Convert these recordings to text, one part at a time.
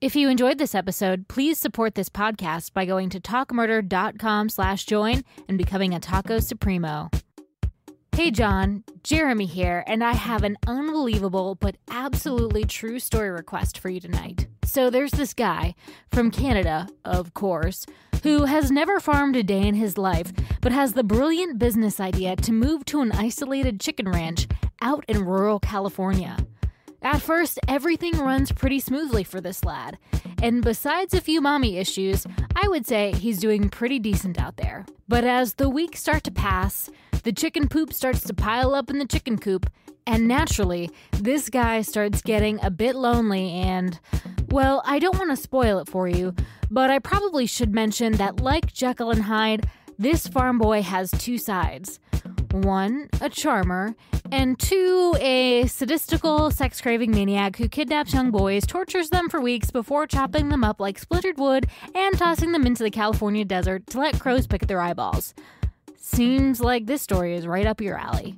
If you enjoyed this episode, please support this podcast by going to talkmurder.com slash join and becoming a Taco Supremo. Hey John, Jeremy here, and I have an unbelievable but absolutely true story request for you tonight. So there's this guy from Canada, of course, who has never farmed a day in his life, but has the brilliant business idea to move to an isolated chicken ranch out in rural California. At first, everything runs pretty smoothly for this lad, and besides a few mommy issues, I would say he's doing pretty decent out there. But as the weeks start to pass, the chicken poop starts to pile up in the chicken coop, and naturally, this guy starts getting a bit lonely and, well, I don't want to spoil it for you, but I probably should mention that, like Jekyll and Hyde, this farm boy has two sides. One, a charmer, and two, a sadistical, sex craving maniac who kidnaps young boys, tortures them for weeks before chopping them up like splintered wood and tossing them into the California desert to let crows pick at their eyeballs. Seems like this story is right up your alley.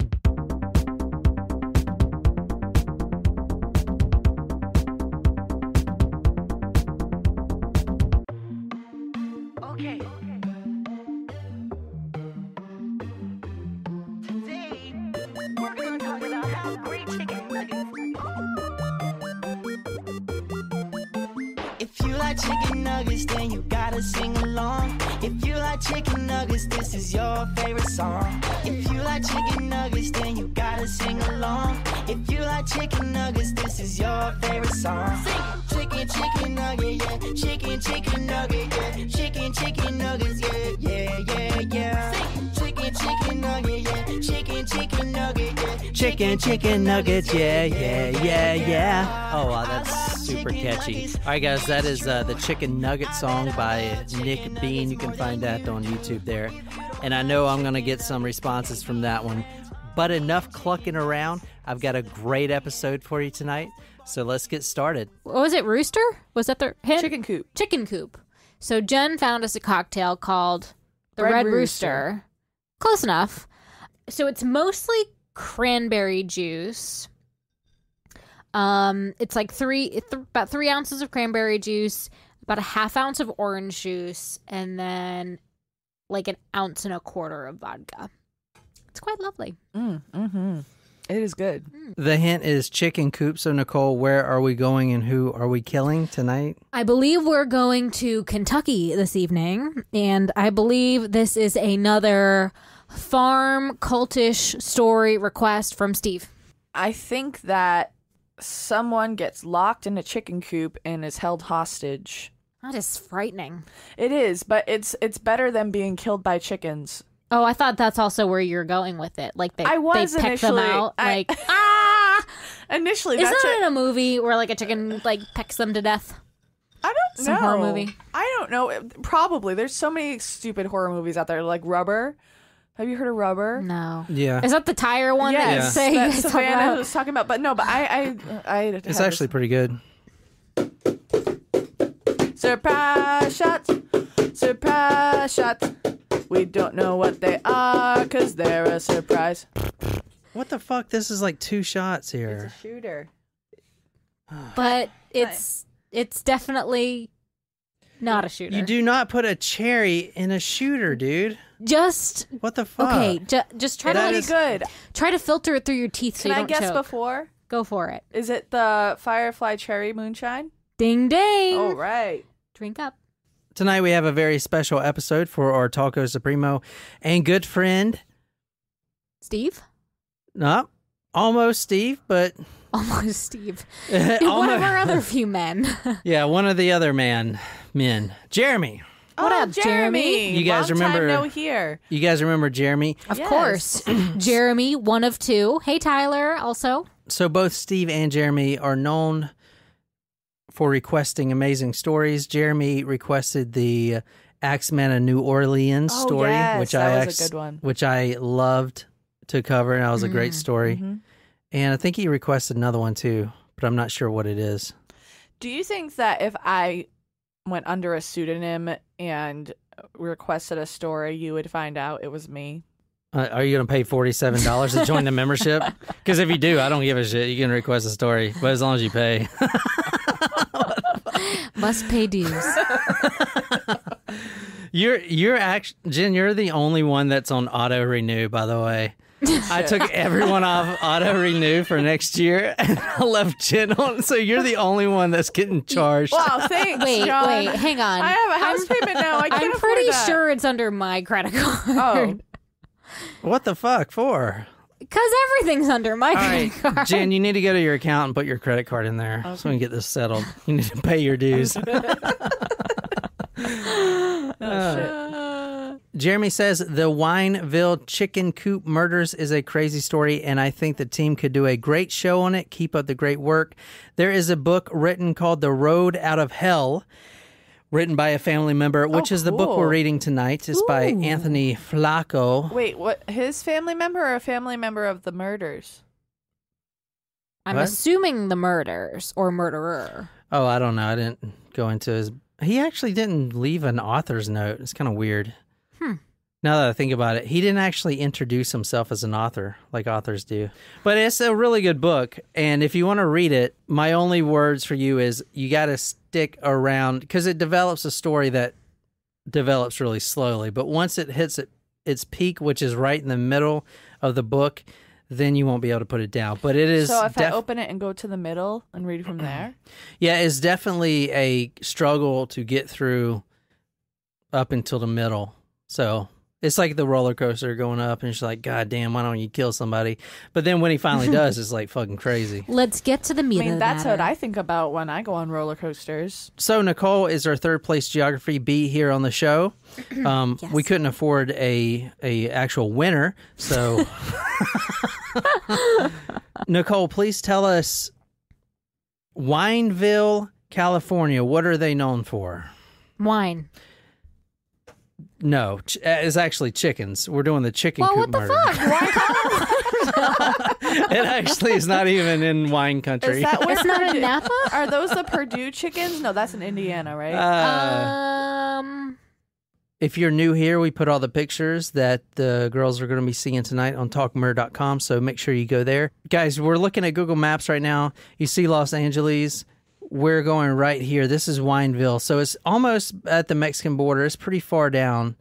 Gotta sing along. If you like chicken nuggets, this is your favorite song. If you like chicken nuggets, then you gotta sing along. If you like chicken nuggets, this is your favorite song. Sing. Chicken, chicken nugget, yeah. Chicken, chicken nugget, yeah. Chicken, chicken nuggets, yeah, yeah, yeah, yeah. Sing. Chicken, chicken nugget, yeah. Chicken, chicken nugget, yeah. Chicken, chicken nuggets, yeah, yeah, yeah, yeah. Oh, wow, that's super catchy. All right, guys, that is uh, the Chicken Nugget song by Nick Bean. You can find that on YouTube there. And I know I'm going to get some responses from that one. But enough clucking around. I've got a great episode for you tonight. So let's get started. What was it, Rooster? Was that the hint? Chicken coop. Chicken coop. So Jen found us a cocktail called the Red Red, Rooster. Rooster. Close enough. So it's mostly cranberry juice. Um, it's like three, th- about three ounces of cranberry juice, about a half ounce of orange juice, and then like an ounce and a quarter of vodka. It's quite lovely. Mm, mm-hmm. It is good. The hint is chicken coop. So, Nicole, where are we going and who are we killing tonight? I believe we're going to Kentucky this evening, and I believe this is another farm cultish story request from Steve. I think that someone gets locked in a chicken coop and is held hostage. That is frightening. It is, but it's it's better than being killed by chickens. Oh, I thought that's also where you're going with it. Like they, I was they peck them out. I- like ah, Initially, isn't that's it in a movie where like a chicken like pecks them to death? I don't some know. horror movie? I don't know. Probably. There's so many stupid horror movies out there, like Rubber. Have you heard of Rubber? No. Yeah. Is that the tire one that you Yes, say you that guys talk Savannah was talking about. But no, but I, I, I. It's actually pretty good. Surprise shots, surprise shots. We don't know what they are because they're a surprise. What the fuck? This is like two shots here. It's a shooter. but it's it's definitely not a shooter. You do not put a cherry in a shooter, dude. just What the fuck? okay. Ju- just try That to is- good. try to filter it through your teeth so Can you I don't guess choke. before? Go for it. Is it the Firefly Cherry Moonshine? Ding ding. All right. Drink up. Tonight we have a very special episode for our Taco Supremo and good friend, Steve. no, almost Steve, but Almost Steve. One of our other few men. yeah, one of the other man men, Jeremy. What oh, up, Jeremy? You guys Long time remember- no here. You guys remember Jeremy? of Yes. course. Jeremy, one of two. Hey Tyler, also. So both Steve and Jeremy are known for requesting amazing stories. Jeremy requested the Axeman of New Orleans Oh, story, yes, which that I was a good one. which I loved to cover, and that was a great story. Mm-hmm. And I think he requested another one too, but I'm not sure what it is. Do you think that if I went under a pseudonym and requested a story, you would find out it was me? Uh, are you going to pay forty-seven dollars to join the membership? Because if you do, I don't give a shit. You can request a story, but as long as you pay. Must pay dues. You're you're actually Jen. You're the only one that's on auto renew. By the way, I took everyone off auto renew for next year, and I left Jen on. So you're the only one that's getting charged. Wow, thanks. Wait, John. wait, hang on. I have a house payment now. I can't I'm pretty that. sure it's under my credit card. Oh. What the fuck for? Because everything's under my All credit right, card. Jen, you need to go to your account and put your credit card in there so we can get this settled. You need to pay your dues. Oh, uh, Jeremy says the Wineville chicken coop murders is a crazy story, and I think the team could do a great show on it. Keep up the great work. There is a book written called The Road Out of Hell, written by a family member, which Oh, is the book we're reading tonight. It's by Anthony Flacco. Wait, what? His family member or a family member of the murders? I'm What? assuming the murders or murderer. Oh, I don't know. I didn't go into his. He actually didn't leave an author's note. It's kind of weird. Hmm. Now that I think about it, he didn't actually introduce himself as an author like authors do. But it's a really good book. And if you want to read it, my only words for you is you got to stick around because it develops a story that develops really slowly. But once it hits it, its peak, which is right in the middle of the book, then you won't be able to put it down. But it is so if def- I open it and go to the middle and read from there, Yeah, it's definitely a struggle to get through up until the middle. So it's like the roller coaster going up, and she's like, God damn, why don't you kill somebody? But then when he finally does, it's like fucking crazy. Let's get to the meat I mean of that's matter. what I think about when I go on roller coasters. So Nicole is our third place geography beat here on the show. Um, Yes. We couldn't afford a a actual winner, so Nicole, please tell us Wineville, California. What are they known for? Wine. No, ch- uh, it's actually chickens. We're doing the chicken Well, coop what the murder. fuck? Why it actually is not even in wine country. Is that where It's not in Napa? Are those the Perdue chickens? No, that's in Indiana, right? Uh, um, if you're new here, we put all the pictures that the girls are going to be seeing tonight on talkmurder.com. So make sure you go there. Guys, we're looking at Google Maps right now. You see Los Angeles. We're going right here. This is Wineville. So it's almost at the Mexican border. It's pretty far down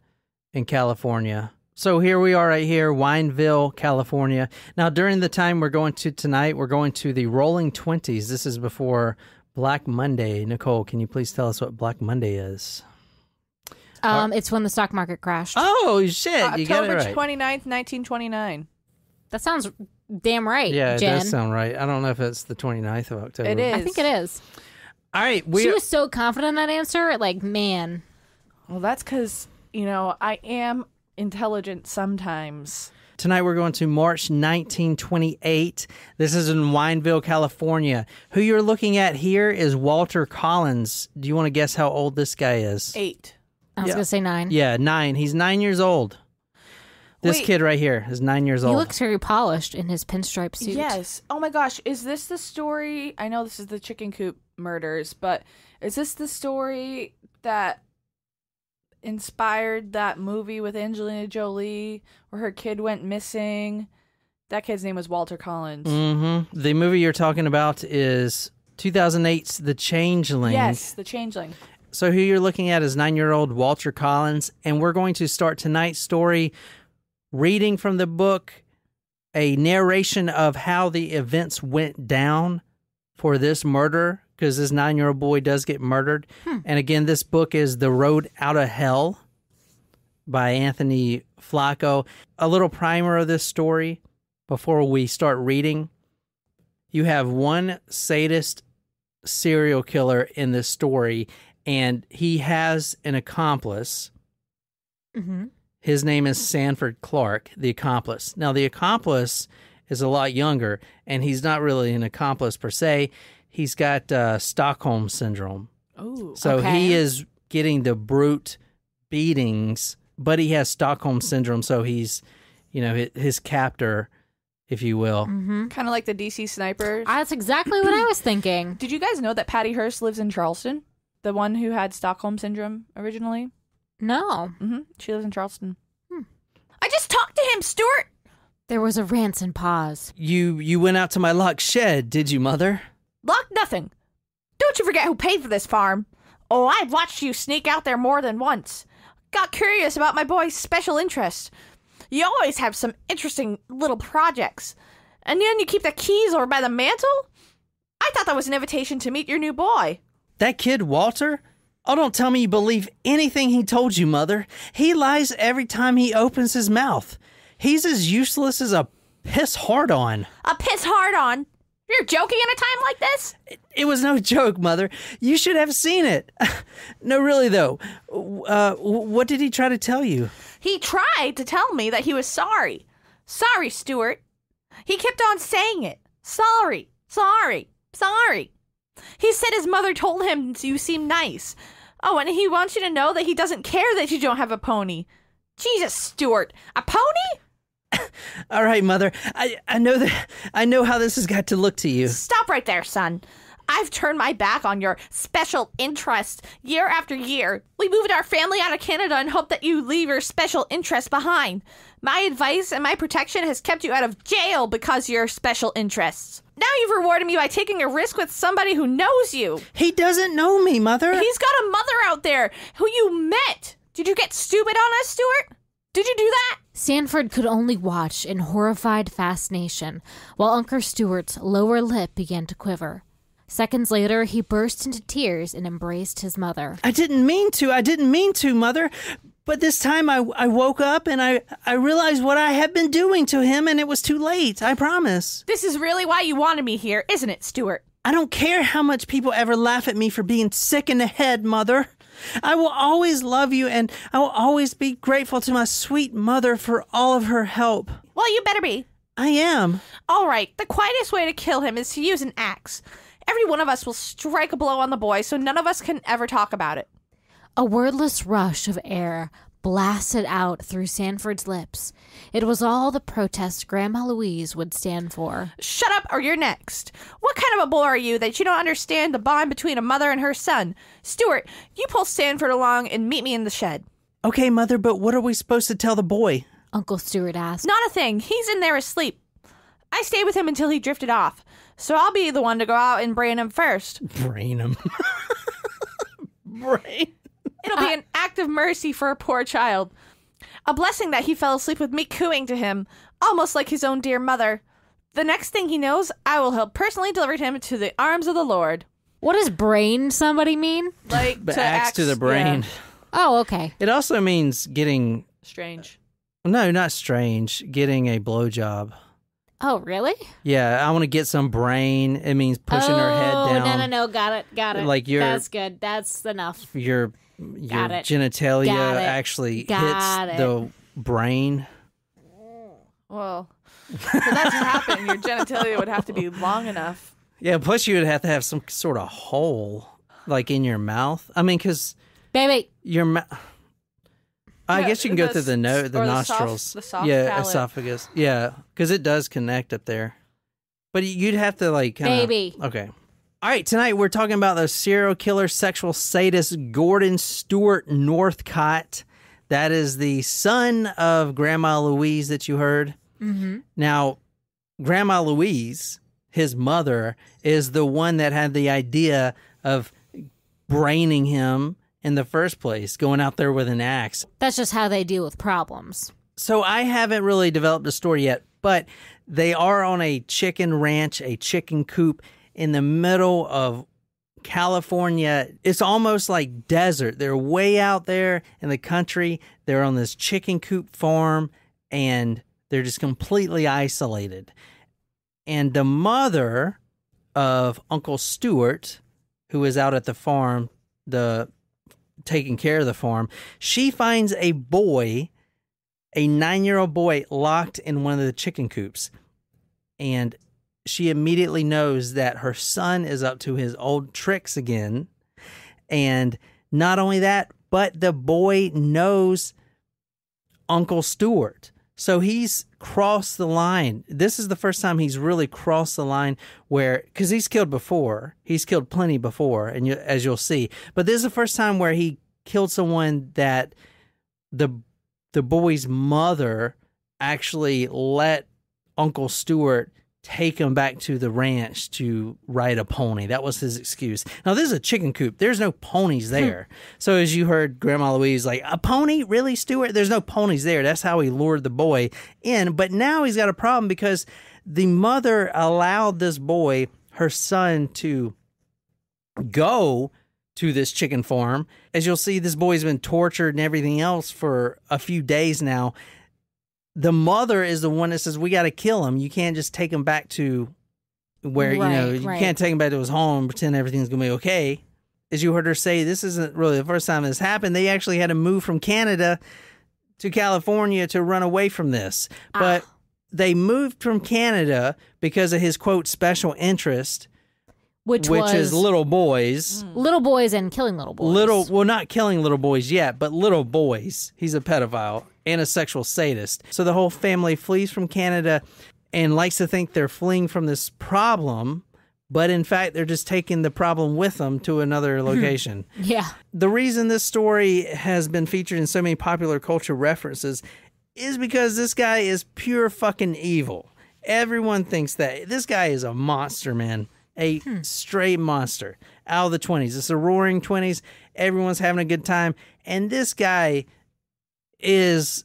in California. So here we are right here, Wineville, California. Now, during the time we're going to tonight, we're going to the Rolling Twenties. This is before Black Monday. Nicole, can you please tell us what Black Monday is? um, it's when the stock market crashed. Oh shit! you got it October right. 29th, 1929. That sounds damn right, yeah, it Jen. does sound right. I don't know if it's the 29th of October. It is. I think it is. All right, we she was so confident in that answer. Like, man, Well, that's because, you know, I am intelligent sometimes. tonight we're going to March 1928. This is in Wineville, California. Who you're looking at here is Walter Collins. Do you want to guess how old this guy is? Eight. I was Yeah. gonna say nine. Yeah, nine. He's nine years old. This Wait. kid right here is nine years old. He looks very polished in his pinstripe suit. Yes. Oh my gosh. Is this the story? I know this is the chicken coop murders, but is this the story that inspired that movie with Angelina Jolie where her kid went missing? That kid's name was Walter Collins. mm-hmm. The movie you're talking about is 2008's The Changeling. Yes, the changeling. So, who you're looking at is nine year old Walter Collins, and we're going to start tonight's story reading from the book a narration of how the events went down for this murder, because this nine year old boy does get murdered. And again, this book is The Road Out of Hell by Anthony Flacco. A little primer of this story before we start reading. You have one sadist serial killer in this story, and he has an accomplice. Mm-hmm. His name is Sanford Clark, the accomplice. Now, the accomplice is a lot younger, and he's not really an accomplice per se. He's got uh, Stockholm syndrome. Oh. So Okay. he is getting the brute beatings, but he has Stockholm syndrome. So he's, you know, his, his captor, if you will. Mm-hmm. Kind of like the DC snipers. That's exactly what I was thinking. Did you guys know that Patty Hearst lives in Charleston? The one who had Stockholm syndrome originally? No, Mm-hmm. She lives in Charleston. I just talked to him, Stewart. there was a rancid pause. You you went out to my locked shed, did you, mother? Lock nothing. Don't you forget who paid for this farm. Oh, I've watched you sneak out there more than once. Got curious about my boy's special interest. You always have some interesting little projects. And then you keep the keys over by the mantle? I thought that was an invitation to meet your new boy. That kid, Walter? Oh, don't tell me you believe anything he told you, Mother. He lies every time he opens his mouth. He's as useless as a piss hard on. A piss hard on. You're joking at a time like this? It was no joke, Mother. You should have seen it. no, really, though. Uh, what did he try to tell you? He tried to tell me that he was sorry. Sorry, Stewart. He kept on saying it. Sorry, sorry, sorry. He said his mother told him you seem nice. Oh, and he wants you to know that he doesn't care that you don't have a pony. Jesus, Stewart, a pony? All right, Mother. I, I know that I know how this has got to look to you. Stop right there, son. I've turned my back on your special interest year after year. We moved our family out of Canada and hope that you leave your special interest behind. My advice and my protection has kept you out of jail because of your special interests. Now you've rewarded me by taking a risk with somebody who knows you. He doesn't know me, Mother. He's got a mother out there who you met. Did you get stupid on us, Stewart? Did you do that? Sanford could only watch in horrified fascination while Uncle Stewart's lower lip began to quiver. Seconds later, he burst into tears and embraced his mother. I didn't mean to. I didn't mean to, Mother. But this time I, I woke up and I, I realized what I had been doing to him, and it was too late. I promise. This is really why you wanted me here, isn't it, Stewart? I don't care how much people ever laugh at me for being sick in the head, Mother. I will always love you, and I will always be grateful to my sweet mother for all of her help. Well, you better be. I am. All right, the quietest way to kill him is to use an axe. Every one of us will strike a blow on the boy so none of us can ever talk about it. A wordless rush of air blasted out through Sanford's lips. It was all the protest Grandma Louise would stand for. Shut up or you're next. What kind of a boy are you that you don't understand the bond between a mother and her son? Stewart, you pull Sanford along and meet me in the shed. Okay, Mother, but what are we supposed to tell the boy? Uncle Stewart asked. Not a thing. He's in there asleep. I stayed with him until he drifted off. So I'll be the one to go out and brain him first. Brain him. Brain. It'll be an act of mercy for a poor child. A blessing that he fell asleep with me cooing to him, almost like his own dear mother. The next thing he knows, I will help personally deliver him to the arms of the Lord. What does brain somebody mean? Like But to axe to the brain. yeah. Oh, okay. It also means getting, Strange. no, not strange, getting a blowjob. Oh, really? Yeah, I want to get some brain. It means pushing her head Oh, down. no, no, no. Got it. Got it. Like you're- That's good. That's enough. Your, your it. genitalia Got it. actually Got hits the brain. Well, for that to happen, your genitalia would have to be long enough. Yeah, plus you would have to have some sort of hole, like in your mouth. I mean, because Baby. your mouth. I Yeah, guess you can go through the nose, the or the soft- nostrils. the soft yeah, palate. esophagus. Yeah, because it does connect up there. But you'd have to like kind of. Baby. Okay. All right, tonight we're talking about the serial killer, sexual sadist Gordon Stewart Northcott. That is the son of Grandma Louise that you heard. Mm-hmm. Now, Grandma Louise, his mother, is the one that had the idea of braining him in the first place, going out there with an axe. That's just how they deal with problems. So I haven't really developed a story yet, but they are on a chicken ranch, a chicken coop in the middle of California. It's almost like desert. They're way out there in the country. They're on this chicken coop farm and they're just completely isolated. And the mother of Uncle Stewart, who is out at the farm, the taking care of the farm, she finds a boy a nine year old boy locked in one of the chicken coops. And she immediately knows that her son is up to his old tricks again. And not only that, but the boy knows Uncle Stewart. So he's crossed the line. This is the first time he's really crossed the line where, because he's killed before, he's killed plenty before, and you, as you'll see. But this is the first time where he killed someone that the the boy's mother actually let Uncle Stewart take him back to the ranch to ride a pony. That was his excuse. Now this is a chicken coop. There's no ponies hmm. there. so as you heard Grandma Louise like, "A pony? Really, Stewart? There's no ponies there." That's how he lured the boy in. But now he's got a problem because the mother allowed this boy, her son, to go to this chicken farm. As you'll see, this boy's been tortured and everything else for a few days now. The mother is the one that says, We got to kill him. You can't just take him back to where, you know, you right. can't take him back to his home and pretend everything's going to be okay. As you heard her say, this isn't really the first time this happened. They actually had to move from Canada to California to run away from this. Ah. But they moved from Canada because of his quote special interest, which, which was is little boys. Mm. little boys and killing little boys. Little, well, not killing little boys yet, but little boys. He's a pedophile and a sexual sadist. So the whole family flees from Canada and likes to think they're fleeing from this problem, but in fact, they're just taking the problem with them to another hmm. location. Yeah. the reason this story has been featured in so many popular culture references is because this guy is pure fucking evil. Everyone thinks that this guy is a monster, man. A hmm. straight monster out of the 20s. It's the roaring 20s. Everyone's having a good time. And this guy is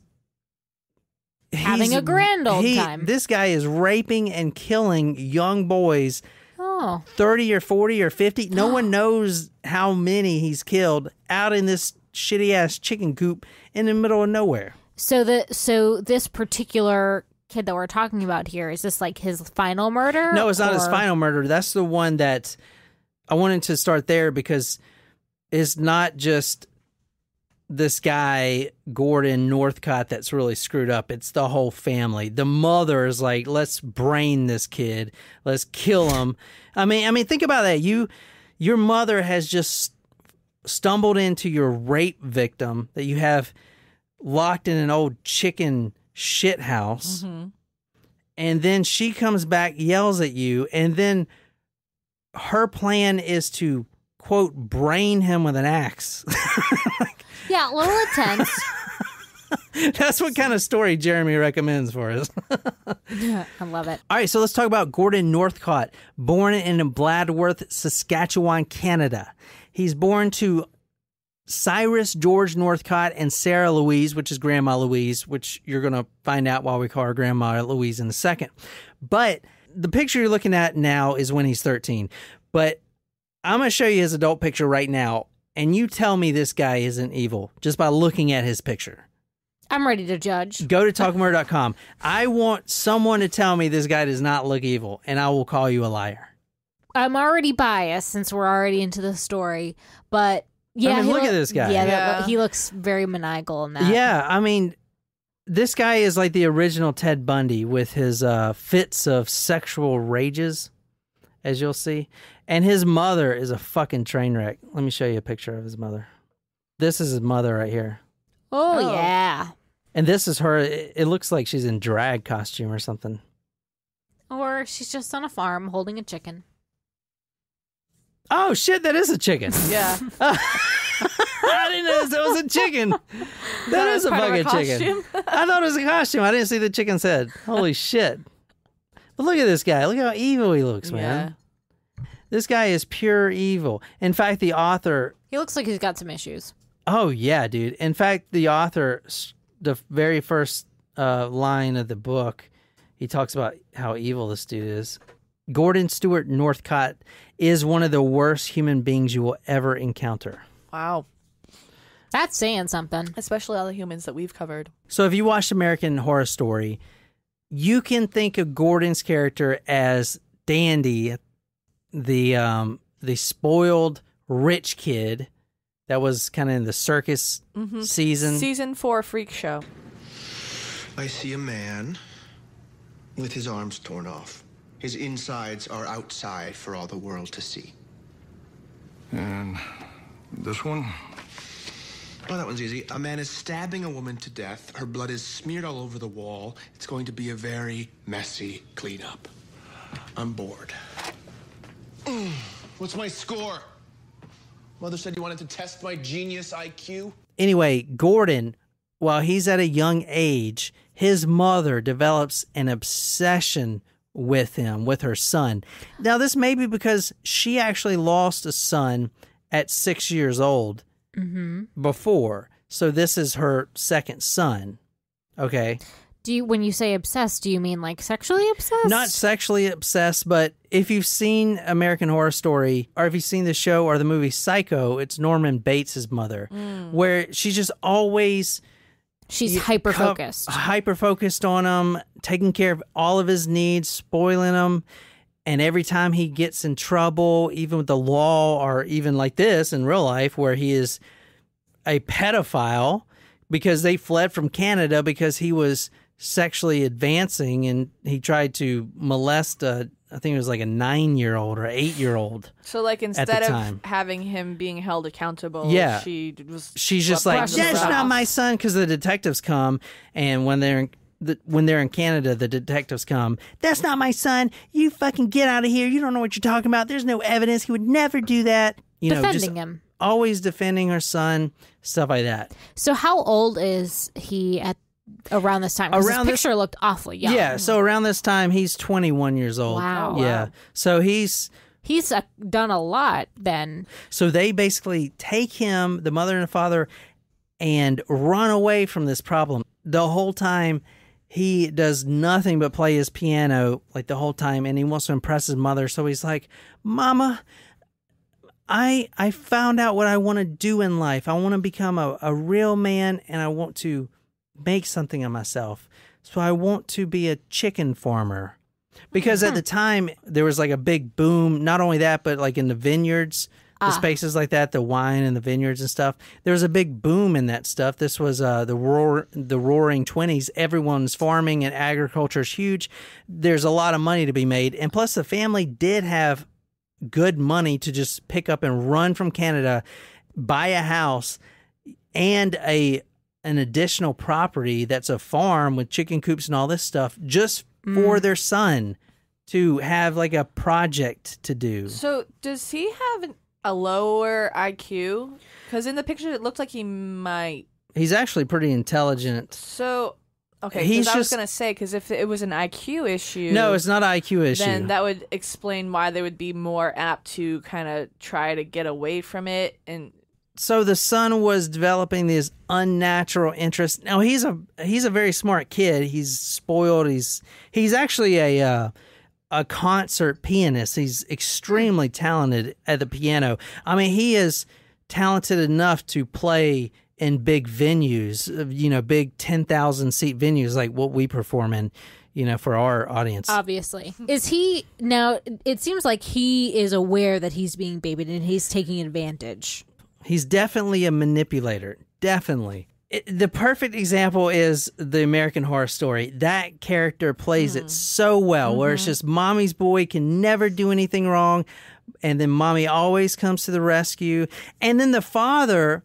Having a grand old he- time. This guy is raping and killing young boys Oh. 30 or 40 or 50. No one knows how many he's killed out in this shitty ass chicken coop in the middle of nowhere. So the so this particular kid that we're talking about here is this like his final murder? No, it's not his final murder. That's the one that I wanted to start there because it's not just this guy, Gordon Northcott, that's really screwed up. It's the whole family. The mother is like, let's brain this kid. Let's kill him. I mean, I mean, think about that. You your mother has just stumbled into your rape victim that you have locked in an old chicken shit house mm-hmm. and then she comes back yells at you and then her plan is to quote brain him with an axe Yeah, a little intense. that's what kind of story jeremy recommends for us I love it. all right so let's talk about gordon northcott born in bladworth saskatchewan canada he's born to Cyrus George Northcott and Sarah Louise, which is Grandma Louise, which you're going to find out why we call her Grandma Louise in a second. But the picture you're looking at now is when he's 13. But I'm going to show you his adult picture right now, and you tell me this guy isn't evil just by looking at his picture. I'm ready to judge. Go to talkmurder.com. I want someone to tell me this guy does not look evil, and I will call you a liar. I'm already biased since we're already into the story, but yeah, mean, look loo- at this guy. Yeah, that- he looks very maniacal in that. Yeah, I mean, this guy is like the original Ted Bundy with his uh, fits of sexual rages, as you'll see. And his mother is a fucking train wreck. Let me show you a picture of his mother. This is his mother right here. Oh, Oh. yeah. And this is her. It, it looks like she's in drag costume or something. Or she's just on a farm holding a chicken. Oh, shit, that is a chicken. Yeah. I didn't know that was a chicken. that is a part a fucking chicken. I thought it was a costume. I didn't see the chicken's head. Holy shit. But look at this guy. Look how evil he looks, man. This guy is pure evil. In fact, the author. He looks like he's got some issues. Oh yeah, dude. In fact, the author, the very first uh, line of the book, he talks about how evil this dude is. Gordon Stewart Northcott is one of the worst human beings you will ever encounter. Wow. That's saying something. Especially all the humans that we've covered. So if you watched American Horror Story, you can think of Gordon's character as Dandy, the um the spoiled rich kid that was kind of in the circus season. Season four freak show. I see a man with his arms torn off. His insides are outside for all the world to see. And this one? Oh, that one's easy. A man is stabbing a woman to death. Her blood is smeared all over the wall. It's going to be a very messy cleanup. I'm bored. What's my score? Mother said you wanted to test my genius IQ. anyway, Gordon, while he's at a young age, his mother develops an obsession with him, with her son. Now, this may be because she actually lost a son at six years old mm-hmm. before. So, this is her second son. Okay. Do you when you say obsessed, do you mean like sexually obsessed? Not sexually obsessed, but if you've seen American Horror Story or if you've seen the show or the movie Psycho, it's Norman Bates' mother, mm. where she's just always She's hyper focused. hyper focused on him, taking care of all of his needs, spoiling him. And every time he gets in trouble, even with the law, or even like this in real life, where he is a pedophile because they fled from Canada because he was sexually advancing and he tried to molest a, I think it was like a nine year old or eight year old. So like instead of time. having him being held accountable, Yeah. she was she's just like, under the "That's not my son," because the detectives come, and when they're in, the, when they're in Canada, the detectives come. That's not my son. You fucking get out of here. You don't know what you're talking about. There's no evidence. He would never do that. You know, defending just him. always defending her son, stuff like that. So how old is he at around this time. Around this this- picture looked awfully young. Yeah. So around this time, he's 21 years old. Wow. Yeah. wow. So he's He's uh, done a lot then. So they basically take him, the mother and the father, and run away from this problem. The whole time, he does nothing but play his piano, like the whole time, and he wants to impress his mother. So he's like, Mama, I I found out what I want to do in life. I want to become a, a real man and I want to make something of myself. So I want to be a chicken farmer. Because at the time there was like a big boom, not only that, but like in the vineyards, the spaces like that, the wine and the vineyards and stuff. There was a big boom in that stuff. This was uh, the roar, the roaring twenties. Everyone's farming and agriculture is huge. There's a lot of money to be made, and plus the family did have good money to just pick up and run from Canada, buy a house and a an additional property that's a farm with chicken coops and all this stuff just for mm. their son to have like a project to do. So does he have an, a lower IQ? Because in the picture it looked like he might. He's actually pretty intelligent. So okay, He's I was just- gonna say because if it was an IQ issue, No, it's not an IQ issue. then that would explain why they would be more apt to kind of try to get away from it and so the son was developing this unnatural interest. Now he's a he's a very smart kid. He's spoiled. He's he's actually a uh, a concert pianist. He's extremely talented at the piano. I mean, he is talented enough to play in big venues. You know, big ten thousand seat venues like what we perform in. You know, for our audience. Obviously. Is he now it seems like he is aware that he's being babied and he's taking advantage. He's definitely a manipulator. Definitely. It, the perfect example is the American Horror Story. That character plays it hmm. so well, where it's mm-hmm. just mommy's boy can never do anything wrong, and then mommy always comes to the rescue. And then the father,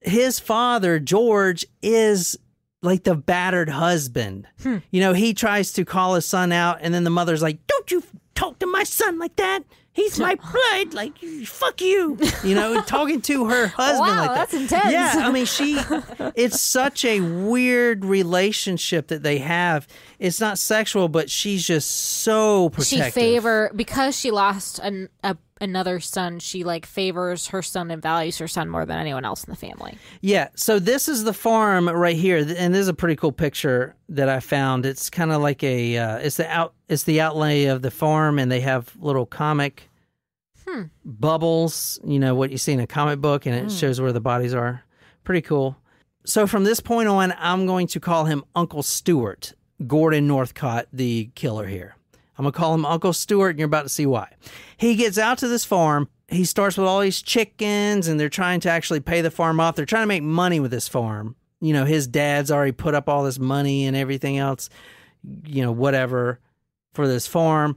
his father, George, is like the battered husband. Hmm. You know, he tries to call his son out, and then the mother's like, Don't you talk to my son like that. He's my blood. Like, fuck you. You know, talking to her husband Wow, like that. that's intense. Yeah, I mean, she, it's such a weird relationship that they have. It's not sexual, but she's just so protective. She favor because she lost an, a, another son, she like favors her son and values her son more than anyone else in the family. Yeah, so this is the farm right here, and this is a pretty cool picture that I found. It's kind of like a, uh, it's the out, it's the outlay of the farm, and they have little comic bubbles. You know what you see in a comic book, and it shows where the bodies are. Pretty cool. So from this point on, I'm going to call him Uncle Stewart, Gordon Northcott, the killer here. I'm gonna call him Uncle Stewart, and you're about to see why. He gets out to this farm. He starts with all these chickens, and they're trying to actually pay the farm off. They're trying to make money with this farm. You know, his dad's already put up all this money and everything else, you know, whatever for this farm.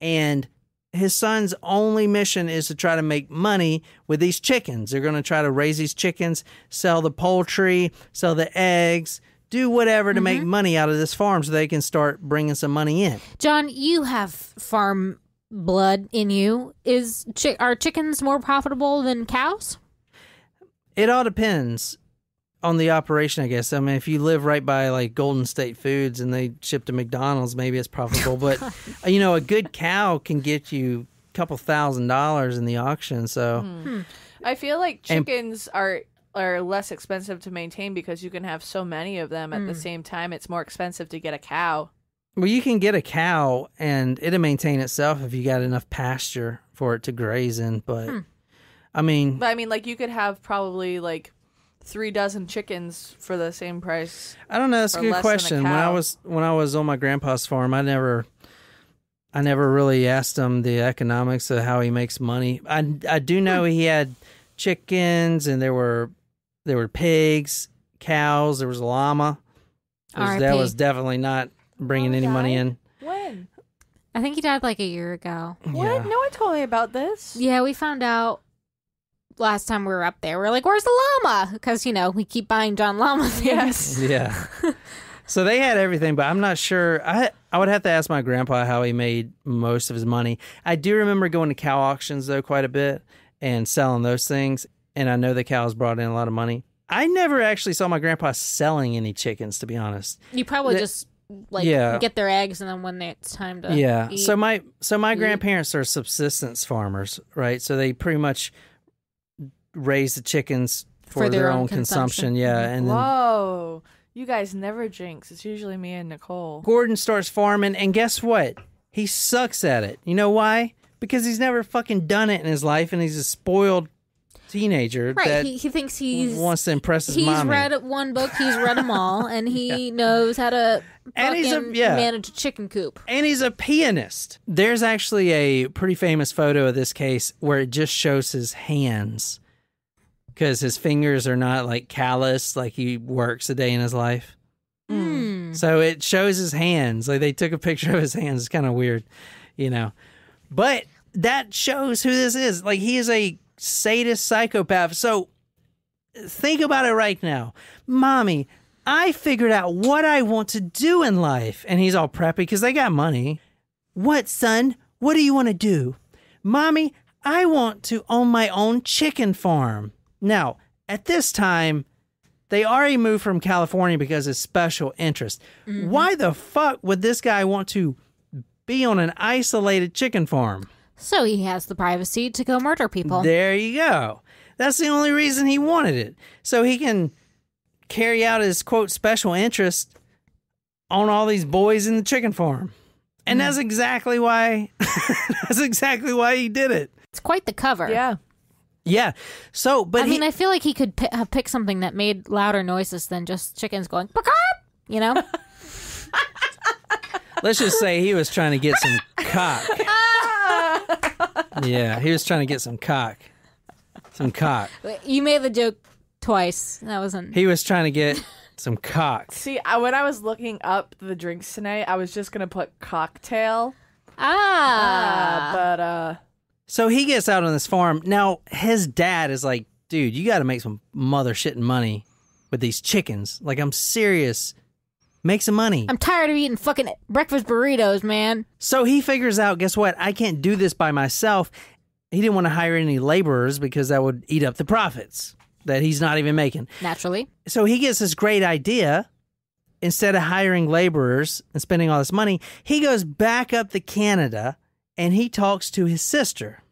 And his son's only mission is to try to make money with these chickens. They're going to try to raise these chickens, sell the poultry, sell the eggs, do whatever to make money out of this farm so they can start bringing some money in. John, you have farm blood in you. Is chi- are chickens more profitable than cows? It all depends on the operation, I guess. I mean, if you live right by like Golden State Foods and they ship to McDonald's, maybe it's profitable. but uh, you know, a good cow can get you a couple thousand dollars in the auction. So I feel like And- chickens are are less expensive to maintain because you can have so many of them at the same time. It's more expensive to get a cow. Well, you can get a cow and it'll maintain itself if you got enough pasture for it to graze in. But I mean, But I mean, like you could have probably like three dozen chickens for the same price. I don't know. That's a good than a question. When I was when I was on my grandpa's farm, I never, I never really asked him the economics of how he makes money. I I do know Hmm. he had chickens and there were there were pigs, cows. There was a llama. There was- that was definitely not bringing Oh, any money in. When? I think he died like a year ago. What? Yeah. No one told me about this. Yeah, we found out last time we were up there. We are like, "Where's the llama?" Because you know we keep buying John Llama things. Yes. Yeah. so they had everything, but I'm not sure. I I would have to ask my grandpa how he made most of his money. I do remember going to cow auctions though quite a bit and selling those things, and I know the cows brought in a lot of money. I never actually saw my grandpa selling any chickens, to be honest. You probably The- just like Yeah. get their eggs, and then when they, it's time to yeah. eat- So my so my eat. grandparents are subsistence farmers, right? So they pretty much raise the chickens for, their, own consumption. consumption. Yeah, and then Whoa. You guys never jinx. It's usually me and Nicole. Gordon starts farming, and guess what? He sucks at it. You know why? Because he's never fucking done it in his life, and he's a spoiled teenager right. that He, he thinks he's wants to impress his he's mommy. read one book, he's read them all, and he knows how to And he's a- yeah. manage a chicken coop. and he's a pianist. There's actually a pretty famous photo of this case where it just shows his hands because his fingers are not like calloused, like he works a day in his life. Hmm. So it shows his hands. Like they took a picture of his hands. It's kind of weird, you know. But that shows who this is. Like he is a sadist psychopath. So think about it right now. Mommy, I figured out what I want to do in life. And he's all preppy because they got money. What, son? What do you want to do? Mommy, I want to own my own chicken farm. Now, at this time, they already moved from California because of special interest. Mm-hmm. Why the fuck would this guy want to be on an isolated chicken farm? So he has the privacy to go murder people. There you go. That's the only reason he wanted it. So he can carry out his quote special interest on all these boys in the chicken farm. And that's exactly why that's exactly why he did it. it's quite the cover. Yeah. Yeah. So, but I he, mean, I feel like he could pi- have picked something that made louder noises than just chickens going, "Pakaw!" you know? let's just say he was trying to get some cock. Oh, yeah, he was trying to get some cock. Some cock. you made the joke twice. That wasn't. He was trying to get some cock. See, I, when I was looking up the drinks tonight, I was just gonna put cocktail. ah. Uh, but uh, So he gets out on this farm. Now his dad is like, dude, you got to make some mother shitting money with these chickens. Like I'm serious. Make some money. I'm tired of eating fucking breakfast burritos, man. So he figures out, guess what? I can't do this by myself. He didn't want to hire any laborers because that would eat up the profits that he's not even making. Naturally. So he gets this great idea. Instead of hiring laborers and spending all this money, he goes back up to Canada and he talks to his sister.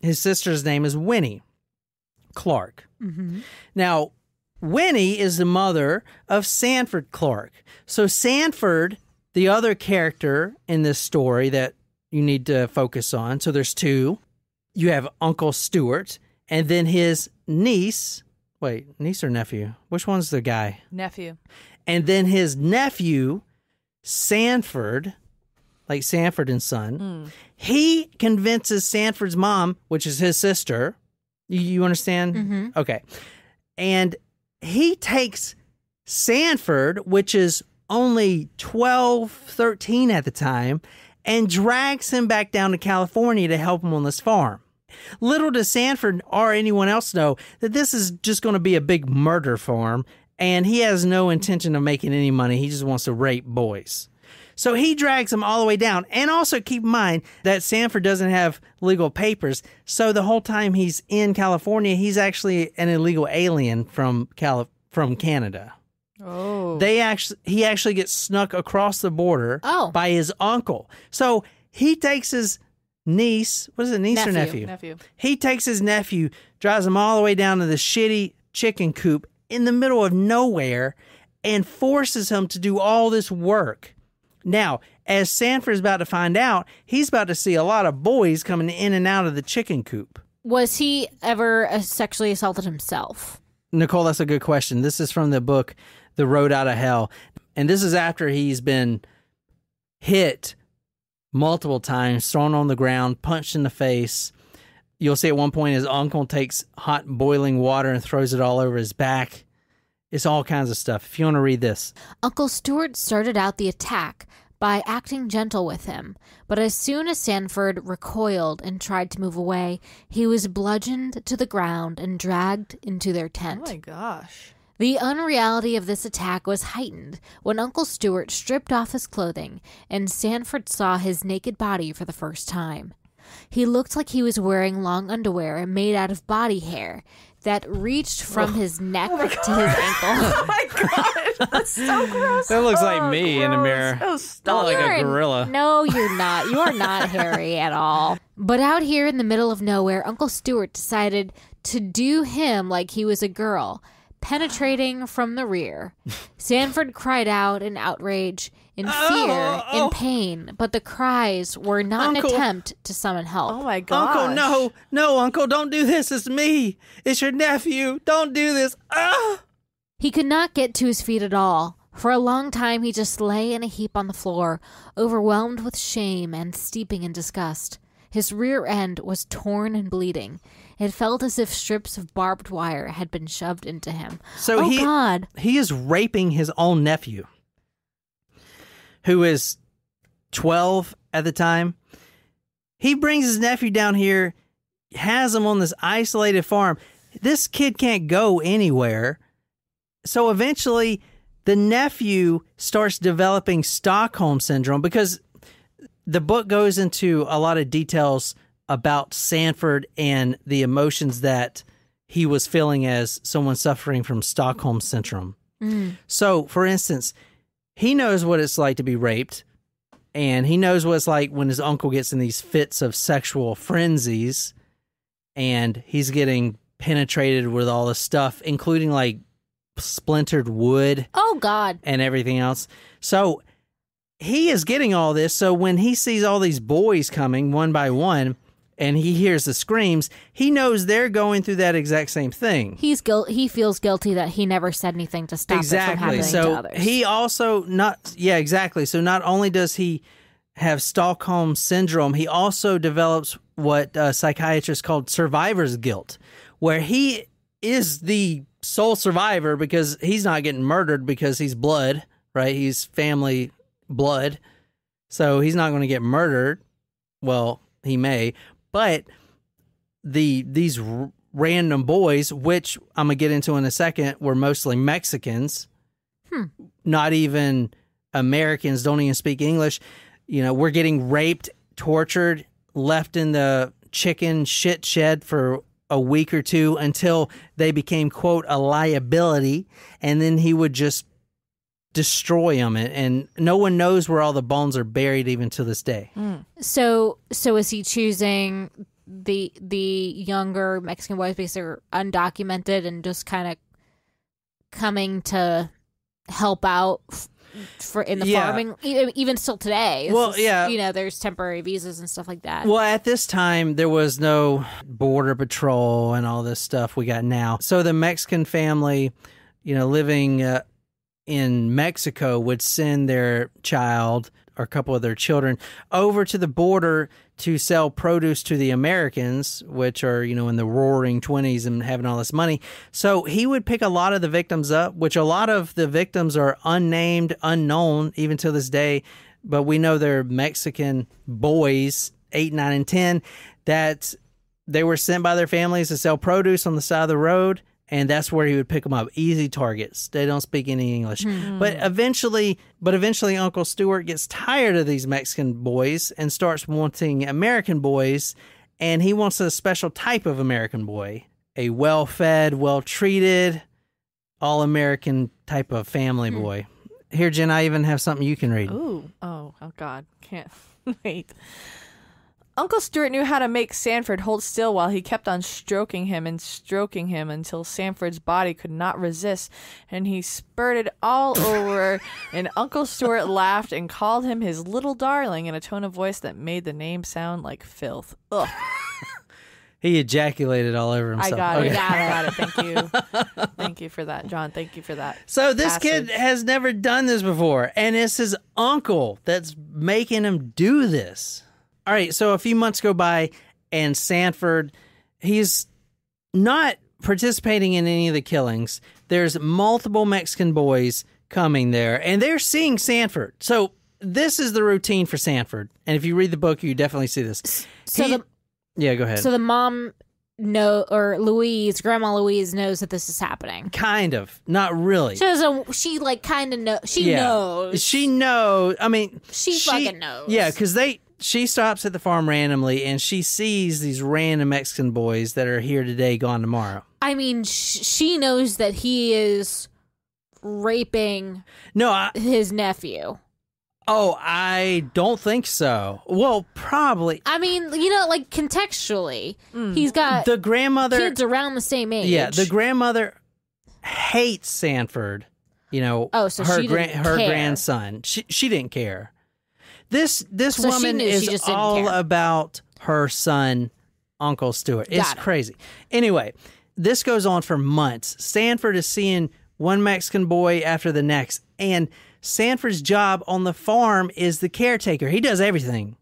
His sister's name is Winnie Clark. Mm-hmm. Now, Winnie is the mother of Sanford Clark. So, Sanford, the other character in this story that you need to focus on, so there's two. You have Uncle Stewart and then his niece. Wait, niece or nephew? Which one's the guy? nephew. And then his nephew, Sanford, like Sanford and Son, hmm. he convinces Sanford's mom, which is his sister. You, you understand? Mm-hmm. Okay. And he takes Sanford, which is only 12, 13 at the time, and drags him back down to California to help him on this farm. Little does Sanford or anyone else know that this is just going to be a big murder farm, and he has no intention of making any money. He just wants to rape boys. So he drags him all the way down. And also keep in mind that Sanford doesn't have legal papers. So the whole time he's in California, he's actually an illegal alien from Cali- from Canada. Oh. They actually he actually gets snuck across the border Oh. by his uncle. So he takes his niece, what is it, niece or nephew? Nephew. He takes his nephew, drives him all the way down to the shitty chicken coop in the middle of nowhere, and forces him to do all this work. Now, as Sanford's about to find out, he's about to see a lot of boys coming in and out of the chicken coop. Was he ever uh, sexually assaulted himself? Nicole, that's a good question. This is from the book The Road Out of Hell. And this is after he's been hit multiple times, thrown on the ground, punched in the face. You'll see at one point his uncle takes hot boiling water and throws it all over his back. It's all kinds of stuff. If you want to read this, Uncle Stewart started out the attack by acting gentle with him, but as soon as Sanford recoiled and tried to move away, he was bludgeoned to the ground and dragged into their tent. Oh my gosh. The unreality of this attack was heightened when Uncle Stewart stripped off his clothing and Sanford saw his naked body for the first time. He looked like he was wearing long underwear made out of body hair that reached from oh. his neck oh to his ankle. Oh my god. That's so gross. That looks like Oh, me in a mirror. Oh, stop. like a You're- gorilla. No, you're not. You are not hairy at all. But out here in the middle of nowhere, Uncle Stewart decided to do him like he was a girl, penetrating from the rear. Sanford cried out in outrage, in fear, Oh, oh. in pain, but the cries were not Uncle. an attempt to summon help. Oh my god. Uncle, no, no, Uncle, don't do this. It's me. It's your nephew. Don't do this. Ah! He could not get to his feet at all. For a long time, he just lay in a heap on the floor, overwhelmed with shame and steeping in disgust. His rear end was torn and bleeding. It felt as if strips of barbed wire had been shoved into him. So oh, he God. he is raping his own nephew, who is twelve at the time. He brings his nephew down here, has him on this isolated farm. This kid can't go anywhere. So eventually, the nephew starts developing Stockholm syndrome because the book goes into a lot of details about Sanford and the emotions that he was feeling as someone suffering from Stockholm syndrome. Mm. So, for instance, he knows what it's like to be raped, and he knows what it's like when his uncle gets in these fits of sexual frenzies, and he's getting penetrated with all this stuff, including like splintered wood Oh, God. and everything else. So he is getting all this. So when he sees all these boys coming one by one and he hears the screams, he knows they're going through that exact same thing. He's guilt. He feels guilty that he never said anything to stop it from exactly. happening to others. he also not yeah, exactly. So not only does he have Stockholm syndrome, he also develops what uh, psychiatrists called survivor's guilt, where he is the sole survivor because he's not getting murdered because he's blood, right? He's family blood. So he's not going to get murdered. Well, he may, but the these r- random boys, which I'm gonna get into in a second, were mostly Mexicans. Hmm. Not even Americans. Don't even speak English. You know, we're getting raped, tortured, left in the chicken shit shed for a week or two until they became quote a liability, and then he would just destroy them, and, and no one knows where all the bones are buried even to this day. So, so is he choosing the the younger Mexican boys because they're undocumented and just kind of coming to help out for in the Yeah. farming, e- even still today? Well, is- yeah. you know, there's temporary visas and stuff like that. Well, at this time, there was no border patrol and all this stuff we got now. So the Mexican family, you know, living uh, in Mexico would send their child or a couple of their children over to the border to sell produce to the Americans, which are, you know, in the roaring 20s and having all this money. So he would pick a lot of the victims up, which a lot of the victims are unnamed, unknown, even to this day. But we know they're Mexican boys, eight, nine, and 10, that they were sent by their families to sell produce on the side of the road and that's where he would pick them up easy targets they don't speak any english but eventually but eventually uncle stewart gets tired of these mexican boys and starts wanting american boys and he wants a special type of american boy a well-fed well-treated all American type of family Hmm. boy. Here, Jen, I even have something you can read. Ooh. Oh, oh God. Can't wait. Uncle Stewart knew how to make Sanford hold still while he kept on stroking him and stroking him until Sanford's body could not resist and he spurted all over and Uncle Stewart laughed and called him his little darling in a tone of voice that made the name sound like filth. Ugh. He ejaculated all over himself. I got Okay. it. I got it. Thank you. Thank you for that, John. Thank you for that. So this kid has never done this before, and it's his uncle that's making him do this. All right, so a few months go by, and Sanford, he's not participating in any of the killings. There's multiple Mexican boys coming there, and they're seeing Sanford. So this is the routine for Sanford, and if you read the book, you definitely see this. So He- the yeah, go ahead. so the mom know or Louise, Grandma Louise knows that this is happening. kind of, not really. She doesn't. She like kind of know. She knows. She knows. I mean, She fucking knows. Yeah, because they she stops at the farm randomly and she sees these random Mexican boys that are here today, gone tomorrow. I mean, sh- she knows that he is raping No, I, his nephew. oh, I don't think so. Well, probably I mean, you know, like contextually, mm. he's got the grandmother. kids around the same age. yeah, the grandmother hates Sanford. You know, Oh, so her she didn't her grandson. She she didn't care. This this So woman knew, is all about her son, Uncle Stewart. It's it. crazy. Anyway, this goes on for months. Sanford is seeing one Mexican boy after the next, and Sanford's job on the farm is the caretaker. He does everything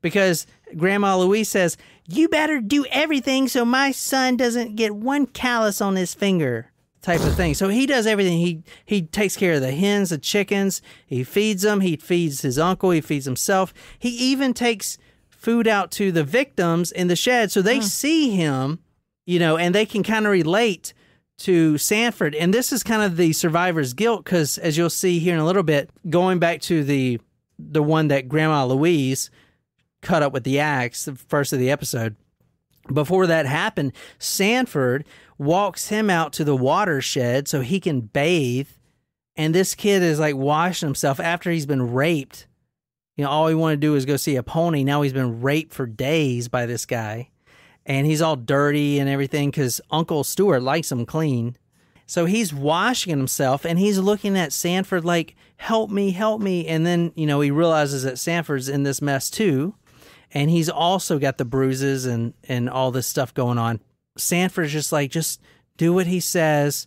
because Grandma Louise says, You better do everything so my son doesn't get one callus on his finger. Type of thing. So he does everything. He he takes care of the hens, the chickens. He feeds them. He feeds his uncle. He feeds himself. He even takes food out to the victims in the shed so they hmm. see him, you know, and they can kind of relate to Sanford. And this is kind of the survivor's guilt because, as you'll see here in a little bit, going back to the the one that Grandma Louise cut up with the axe, the first of the episode. Before that happened, Sanford walks him out to the watershed so he can bathe. And this kid is like washing himself after he's been raped. You know, all he wanted to do is go see a pony. Now he's been raped for days by this guy. And he's all dirty and everything because Uncle Stewart likes him clean. So he's washing himself and he's looking at Sanford like, help me, help me. And then, you know, he realizes that Sanford's in this mess too. And he's also got the bruises and, and all this stuff going on. Sanford's just like, just do what he says.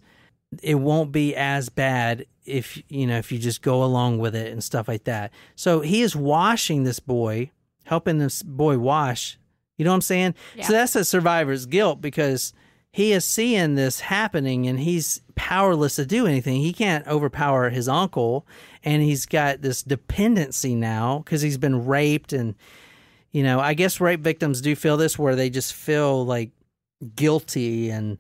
It won't be as bad if, you know, if you just go along with it and stuff like that. So he is washing this boy, helping this boy wash. You know what I'm saying? So that's a survivor's guilt because he is seeing this happening and he's powerless to do anything. He can't overpower his uncle and he's got this dependency now because he's been raped and you know, I guess rape victims do feel this where they just feel like guilty and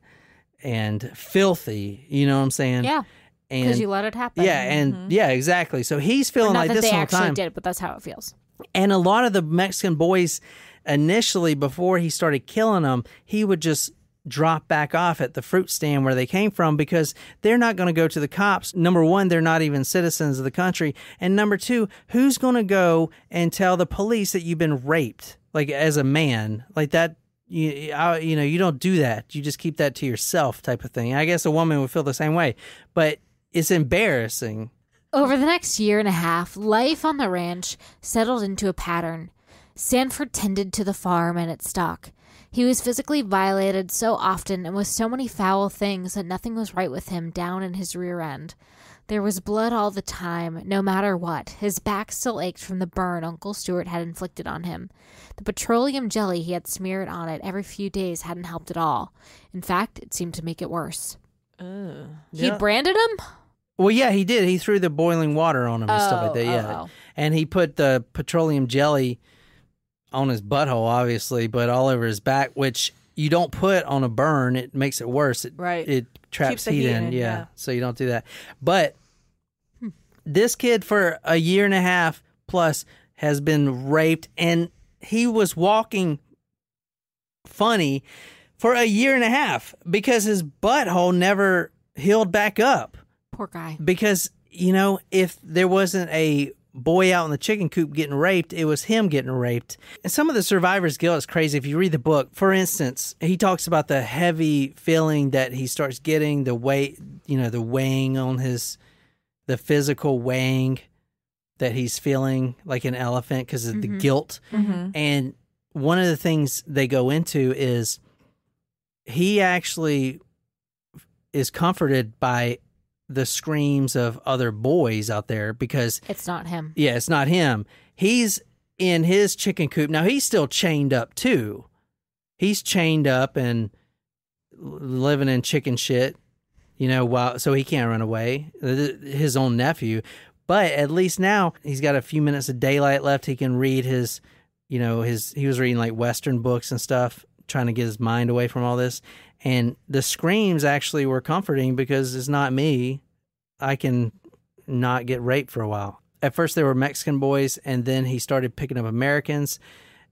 and filthy, you know what I'm saying? Yeah, And because you let it happen. yeah, and mm-hmm. yeah, exactly. So he's feeling like this they whole actually time. did, but that's how it feels. And a lot of the Mexican boys, initially, before he started killing them, he would just drop back off at the fruit stand where they came from because they're not going to go to the cops. Number one, they're not even citizens of the country. And number two, who's going to go and tell the police that you've been raped? Like, as a man, like that. You, I, you know, you don't do that. You just keep that to yourself, type of thing. I guess a woman would feel the same way, but it's embarrassing. Over the next year and a half, life on the ranch settled into a pattern. Sanford tended to the farm and its stock. He was physically violated so often and with so many foul things that nothing was right with him down in his rear end. There was blood all the time, no matter what. His back still ached from the burn Uncle Stewart had inflicted on him. The petroleum jelly he had smeared on it every few days hadn't helped at all. In fact, it seemed to make it worse. Ugh. He Yeah. branded him? Well, yeah, he did. He threw the boiling water on him and stuff like Oh, that. oh, Yeah, oh. and he put the petroleum jelly on his butthole, obviously, but all over his back, which you don't put on a burn. It makes it worse. It, Right. It traps heat, heat in. in, yeah. yeah. So you don't do that. But this kid, for a year and a half plus, has been raped, and he was walking funny for a year and a half because his butthole never healed back up Poor guy. because you know if there wasn't a boy out in the chicken coop getting raped it was him getting raped. And some of the survivor's guilt is crazy. If you read the book for instance he talks about the heavy feeling that he starts getting the weight you know the weighing on his the physical weighing that he's feeling like an elephant because of the mm-hmm. guilt. Mm-hmm. And one of the things they go into is he actually is comforted by the screams of other boys out there because It's not him. yeah, it's not him. He's in his chicken coop. Now he's still chained up too. He's chained up and living in chicken shit, you know, while so he can't run away. Uh, his own nephew, but at least now he's got a few minutes of daylight left. He can read his, you know, his he was reading like western books and stuff, trying to get his mind away from all this. And the screams actually were comforting because it's not me. I can not get raped for a while. At first, they were Mexican boys, and then he started picking up Americans,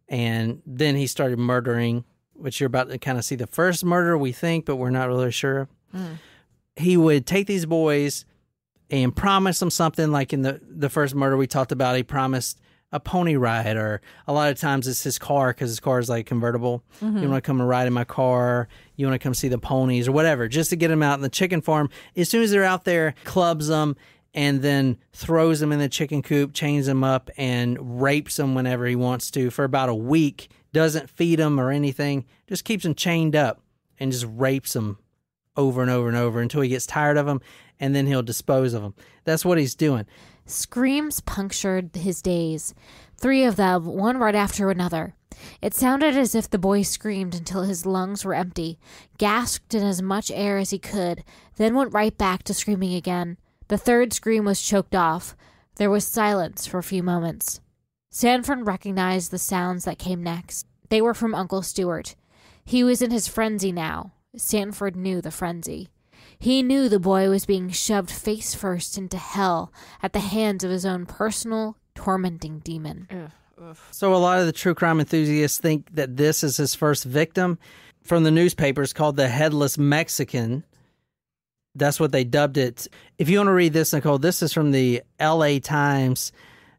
and then he started murdering, which you're about to kind of see the first murder we think, but we're not really sure. Hmm. He would take these boys and promise them something, like in the the first murder we talked about. He promised a pony ride, or a lot of times it's his car because his car is like convertible. Mm-hmm. You want to come and ride in my car? You want to come see the ponies or whatever, just to get them out in the chicken farm. As soon as they're out there, clubs them and then throws them in the chicken coop, chains them up, and rapes them whenever he wants to for about a week. Doesn't feed them or anything, just keeps them chained up and just rapes them over and over and over until he gets tired of them, and then he'll dispose of them. That's what he's doing. Screams punctured his days, three of them, one right after another. It sounded as if the boy screamed until his lungs were empty, gasped in as much air as he could, then went right back to screaming again. The third scream was choked off. There was silence for a few moments. Sanford recognized the sounds that came next. They were from Uncle Stewart. He was in his frenzy now. Sanford knew the frenzy. He knew the boy was being shoved face first into hell at the hands of his own personal, tormenting demon. So a lot of the true crime enthusiasts think that this is his first victim from the newspapers called the Headless Mexican. That's what they dubbed it. If you want to read this, Nicole, this is from the LA Times,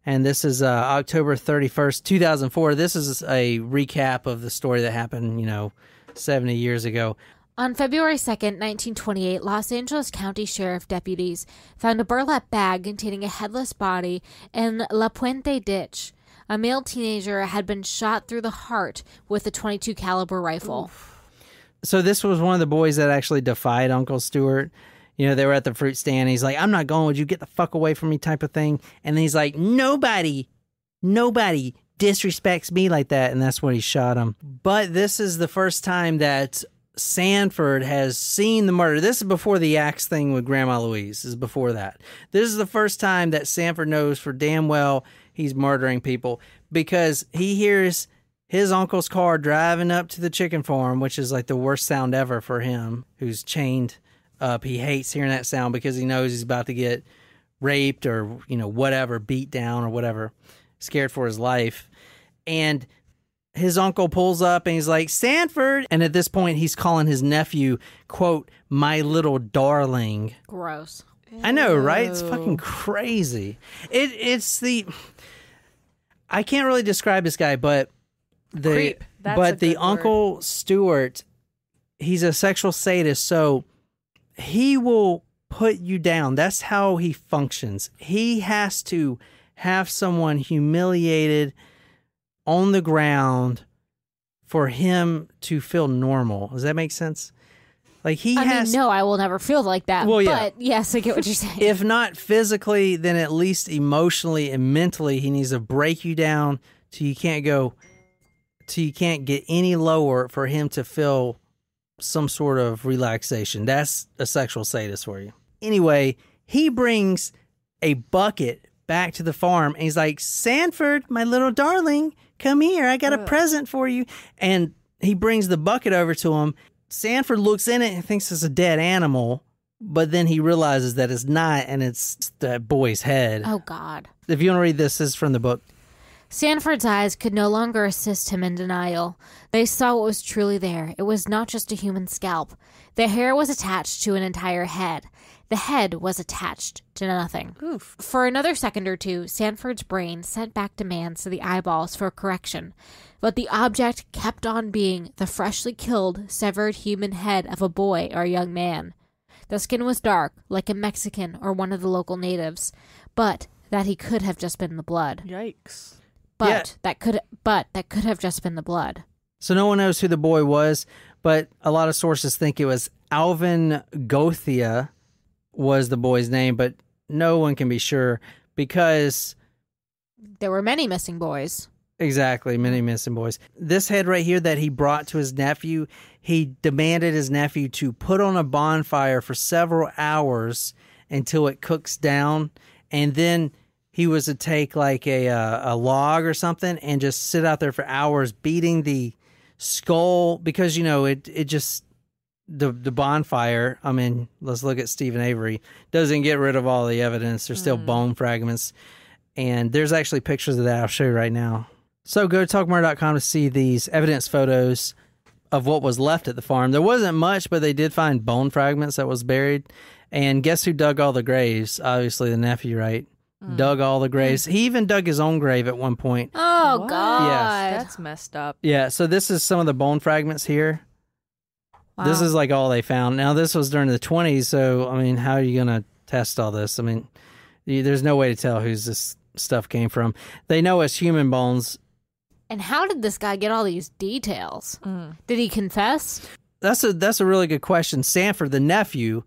and this is uh, October 31st, 2004. This is a recap of the story that happened, you know, 70 years ago. On February 2nd, 1928, Los Angeles County Sheriff deputies found a burlap bag containing a headless body in La Puente ditch. A male teenager had been shot through the heart with a 22 caliber rifle. so this was one of the boys that actually defied Uncle Stewart. You know, they were at the fruit stand. He's like, I'm not going. Would you get the fuck away from me type of thing? And he's like, nobody, nobody disrespects me like that. And that's when he shot him. But this is the first time that Sanford has seen the murder. This is before the axe thing with Grandma Louise. This is before that. This is the first time that Sanford knows for damn well he's murdering people because he hears his uncle's car driving up to the chicken farm, which is like the worst sound ever for him, who's chained up. He hates hearing that sound because he knows he's about to get raped or, you know, whatever, beat down or whatever, scared for his life. And his uncle pulls up and he's like, Sanford. And at this point, he's calling his nephew, quote, my little darling. Gross. I know, right? It's fucking crazy. It it's the I can't really describe this guy, but the but the word. Uncle Stewart, he's a sexual sadist, so he will put you down. That's how he functions. He has to have someone humiliated on the ground for him to feel normal. Does that make sense? Like he I has mean, no, I will never feel like that. Well, yeah. But yes, I get what you're saying. if not physically, then at least emotionally and mentally, he needs to break you down till you can't go, till you can't get any lower for him to feel some sort of relaxation. That's a sexual sadist for you. Anyway, he brings a bucket back to the farm and he's like, Sanford, my little darling, come here. I got a present for you. And he brings the bucket over to him. Sanford looks in it and thinks it's a dead animal, but then he realizes that it's not and it's that boy's head. oh, God. If you want to read this, this is from the book. Sanford's eyes could no longer assist him in denial. They saw what was truly there. It was not just a human scalp. The hair was attached to an entire head. The head was attached to nothing. Oof. For another second or two, Sanford's brain sent back demands to the eyeballs for correction. But the object kept on being the freshly killed, severed human head of a boy or a young man. The skin was dark, like a Mexican or one of the local natives, but that he could have just been the blood. Yikes. But Yeah. that could but that could have just been the blood. So no one knows who the boy was, but a lot of sources think it was Alvin Gothea was the boy's name, but no one can be sure because There were many missing boys. exactly many missing boys. This head right here that he brought to his nephew, he demanded his nephew to put on a bonfire for several hours until it cooks down, and then he was to take like a uh, a log or something and just sit out there for hours beating the skull because you know it it just the the bonfire. I mean, let's look at Steven Avery doesn't get rid of all the evidence. There's still hmm. bone fragments, and there's actually pictures of that. I'll show you right now. So go to talkmurder.com to see these evidence photos of what was left at the farm. There wasn't much, but they did find bone fragments that was buried. And guess who dug all the graves? Obviously, the nephew, right? Hmm. Dug all the graves. He even dug his own grave at one point. Oh What? god. That's messed up. Yeah, so this is some of the bone fragments here. This is like all they found. Now, this was during the 20s, so I mean, how are you going to test all this? I mean, you, there's no way to tell who's this stuff came from. They know it's human bones. And how did this guy get all these details? Did he confess? That's a that's a really good question. Sanford, the nephew,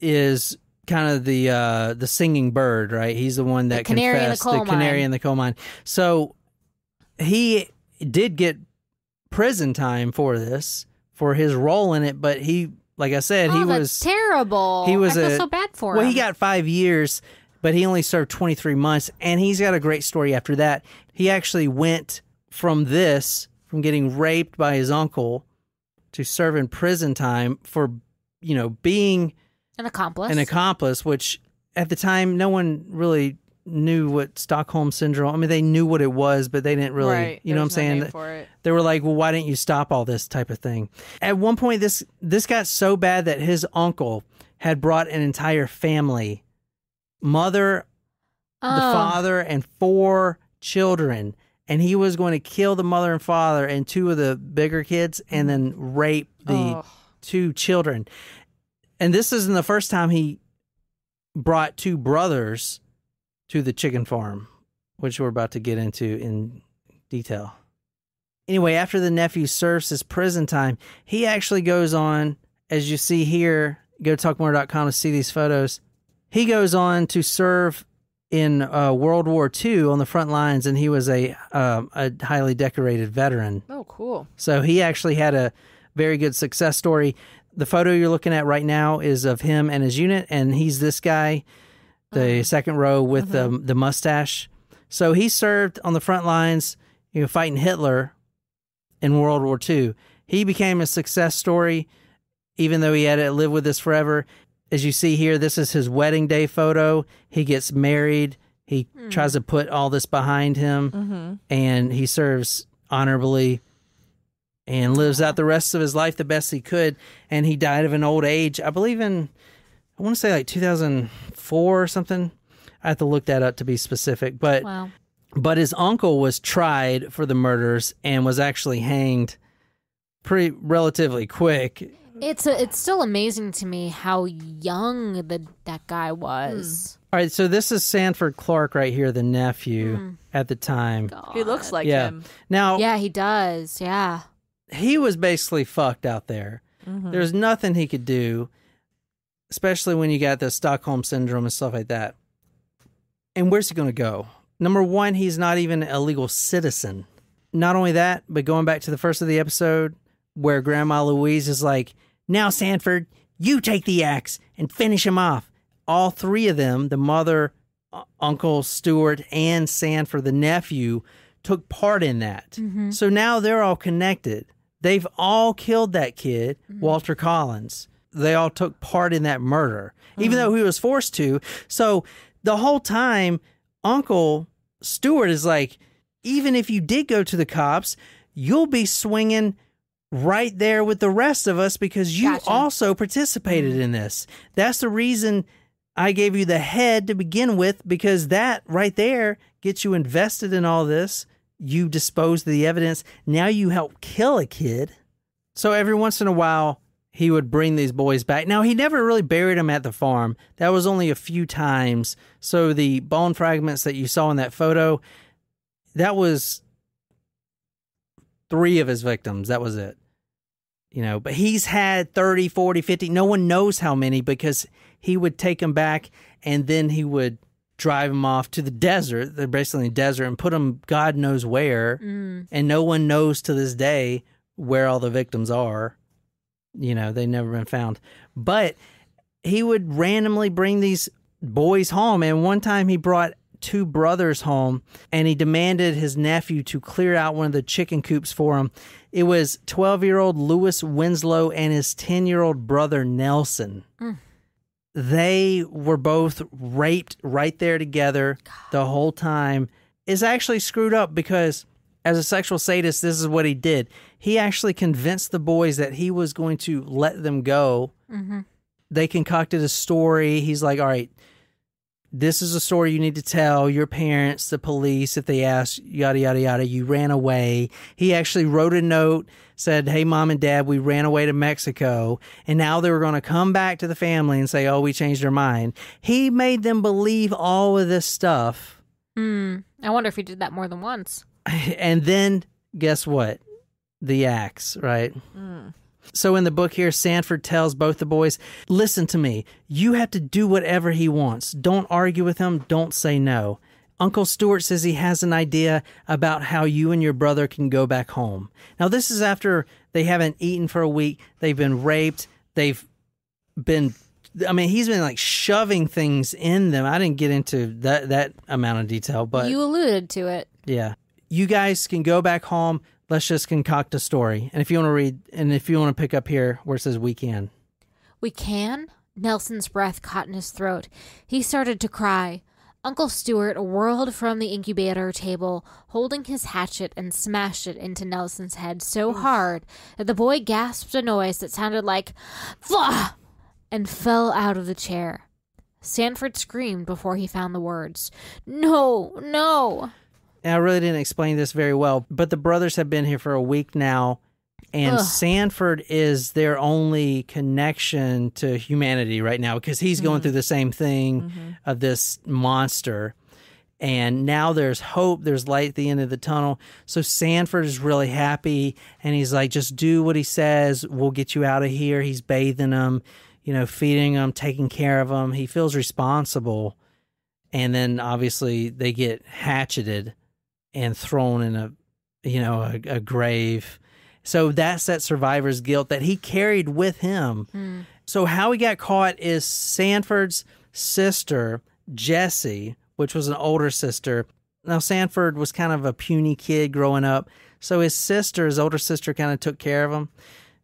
is kind of the uh the singing bird, right? He's the one that canary in the confessed coal the canary mine. in the coal mine. So he did get prison time for this for his role in it, but he, like I said, oh, he was terrible. he was I feel a- so bad for well, him. he got five years, but he only served 23 months. And he's got a great story after that. He actually went from this, from getting raped by his uncle, to serving prison time for, you know, being an accomplice. an accomplice, which at the time, no one really knew what Stockholm syndrome. I mean, they knew what it was, but they didn't really, right. you know what I'm no saying? name for it. they were like, "Well, why didn't you stop all this type of thing?" At one point, this this got so bad that his uncle had brought an entire family, mother, the Oh. father, and four children, and he was going to kill the mother and father and two of the bigger kids, and then rape the Oh. two children. And this isn't the first time he brought two brothers to the chicken farm, which we're about to get into in detail. Anyway, after the nephew serves his prison time, he actually goes on, as you see here, go to talkmurder.com to see these photos. He goes on to serve in uh, World War II on the front lines, and he was a um, a highly decorated veteran. Oh, cool. So he actually had a very good success story. The photo you're looking at right now is of him and his unit, and he's this guy, the uh-huh. second row with the uh-huh. the mustache. So he served on the front lines, you know, fighting Hitler in World War II. He became a success story, even though he had to live with this forever. As you see here, this is his wedding day photo. He gets married. He hmm. tries to put all this behind him, mm-hmm. and he serves honorably and lives out the rest of his life the best he could. And he died of an old age, I believe in, I want to say like 2004 or something. I have to look that up to be specific, but Wow. but his uncle was tried for the murders and was actually hanged pretty relatively quick. It's a, it's still amazing to me how young the that guy was. Hmm. All right, so this is Sanford Clark right here, the nephew hmm. at the time. He looks like yeah. him. Now Yeah, he does. Yeah. he was basically fucked out there. Mm-hmm. There's nothing he could do, especially when you got the Stockholm syndrome and stuff like that. And where's he going to go? Number one, he's not even a legal citizen. Not only that, but going back to the first of the episode where Grandma Louise is like, now, Sanford, you take the axe and finish him off. All three of them, the mother, Uncle Stewart, and Sanford, the nephew, took part in that. Mm-hmm. So now they're all connected. They've all killed that kid, mm-hmm. Walter Collins. They all took part in that murder, even mm-hmm. though he was forced to. So the whole time, Uncle Stewart is like, even if you did go to the cops, you'll be swinging right there with the rest of us because you Gotcha. also participated mm-hmm. in this. That's the reason I gave you the head to begin with because that right there gets you invested in all this. You disposed of the evidence. Now you help kill a kid. So every once in a while, he would bring these boys back. Now, he never really buried them at the farm. That was only a few times. So the bone fragments that you saw in that photo, that was three of his victims. That was it. You know, but he's had 30, 40, 50. No one knows how many because he would take them back and then he would drive them off to the desert. They're basically in the desert and put them God knows where. Mm. And no one knows to this day where all the victims are. You know, they've never been found. But he would randomly bring these boys home. And one time he brought two brothers home and he demanded his nephew to clear out one of the chicken coops for him. It was 12 year old Lewis Winslow and his 10 year old brother Nelson. Mm. They were both raped right there together the whole time. It's actually screwed up because as a sexual sadist, this is what he did. He actually convinced the boys that he was going to let them go. They concocted a story. He's like, all right, this is a story you need to tell your parents, the police, if they ask, yada, yada, yada. You ran away. He actually wrote a note, said, Hey, mom and dad, we ran away to Mexico. And now they were going to come back to the family and say, Oh, we changed our mind. He made them believe all of this stuff. Hmm. I wonder if he did that more than once. And then guess what? The axe, right? Mm. So in the book here, Sanford tells both the boys, listen to me. You have to do whatever he wants. Don't argue with him. Don't say no. Uncle Stewart says he has an idea about how you and your brother can go back home. Now, this is after they haven't eaten for a week. They've been raped. They've been, I mean, he's been like shoving things in them. I didn't get into that, that amount of detail, but you alluded to it. yeah. You guys can go back home. Let's just concoct a story. And if you want to read, and if you want to pick up here where it says we can. We can? Nelson's breath caught in his throat. He started to cry. Uncle Stewart whirled from the incubator table, holding his hatchet, and smashed it into Nelson's head so hard that the boy gasped a noise that sounded like "Flah!" and fell out of the chair. Sanford screamed before he found the words. No, no. And I really didn't explain this very well, but the brothers have been here for a week now, and Ugh. Sanford is their only connection to humanity right now because he's going mm-hmm. through the same thing mm-hmm. of this monster. And now there's hope, there's light at the end of the tunnel. So Sanford is really happy, and he's like, just do what he says. We'll get you out of here. He's bathing them, you know, feeding them, taking care of them. He feels responsible. And then obviously they get hatcheted and thrown in a you know a, a grave. So that's that survivor's guilt that he carried with him. Hmm. So how he got caught is sanford's sister jessie which was an older sister. Now sanford was kind of a puny kid growing up. So his sister his older sister kind of took care of him.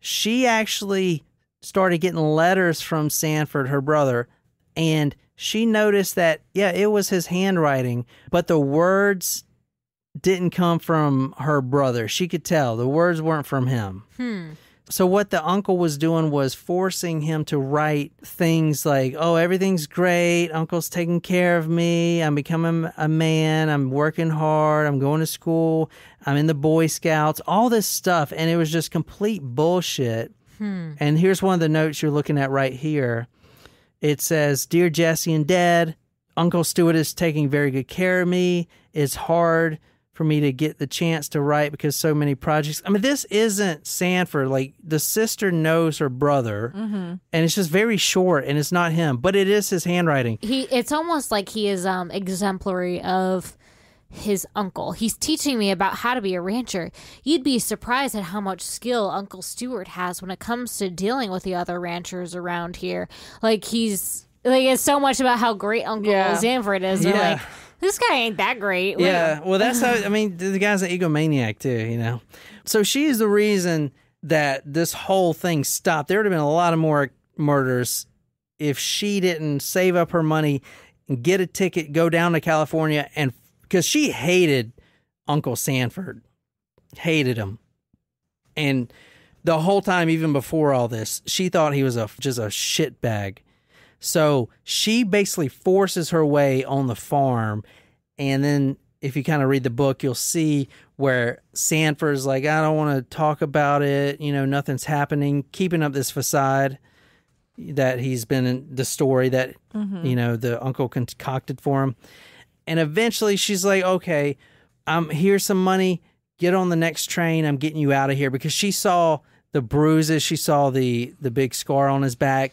She actually started getting letters from sanford her brother and she noticed that yeah it was his handwriting but the words didn't come from her brother. She could tell the words weren't from him. Hmm. So what the uncle was doing was forcing him to write things like, "Oh, everything's great. Uncle's taking care of me. I'm becoming a man. I'm working hard. I'm going to school. I'm in the Boy Scouts. All this stuff." And it was just complete bullshit. Hmm. And here's one of the notes you're looking at right here. It says, "Dear Jesse and Dad, Uncle Stewart is taking very good care of me. It's hard for me to get the chance to write because so many projects. I mean, this isn't Sanford. Like the sister knows her brother, and it's just very short, and it's not him, but it is his handwriting. He it's almost like he is um exemplary of his uncle. He's teaching me about how to be a rancher. You'd be surprised at how much skill Uncle Stewart has when it comes to dealing with the other ranchers around here. Like he's like it's so much about how great Uncle Yeah. Sanford is. They're Yeah. like, this guy ain't that great. Yeah, well, that's how. I mean, the guy's an egomaniac too, you know. So she's the reason that this whole thing stopped. There would have been a lot of more murders if she didn't save up her money and get a ticket, go down to California, and because she hated Uncle Sanford, hated him, and the whole time, even before all this, she thought he was a just a shit bag. So she basically forces her way on the farm, and then if you kind of read the book, you'll see where Sanford's like, I don't want to talk about it. You know, nothing's happening, keeping up this facade that he's been in the story that you know the uncle concocted for him. And eventually she's like okay I'm um here's some money. Get on the next train. I'm getting you out of here. Because she saw the bruises. She saw the the big scar on his back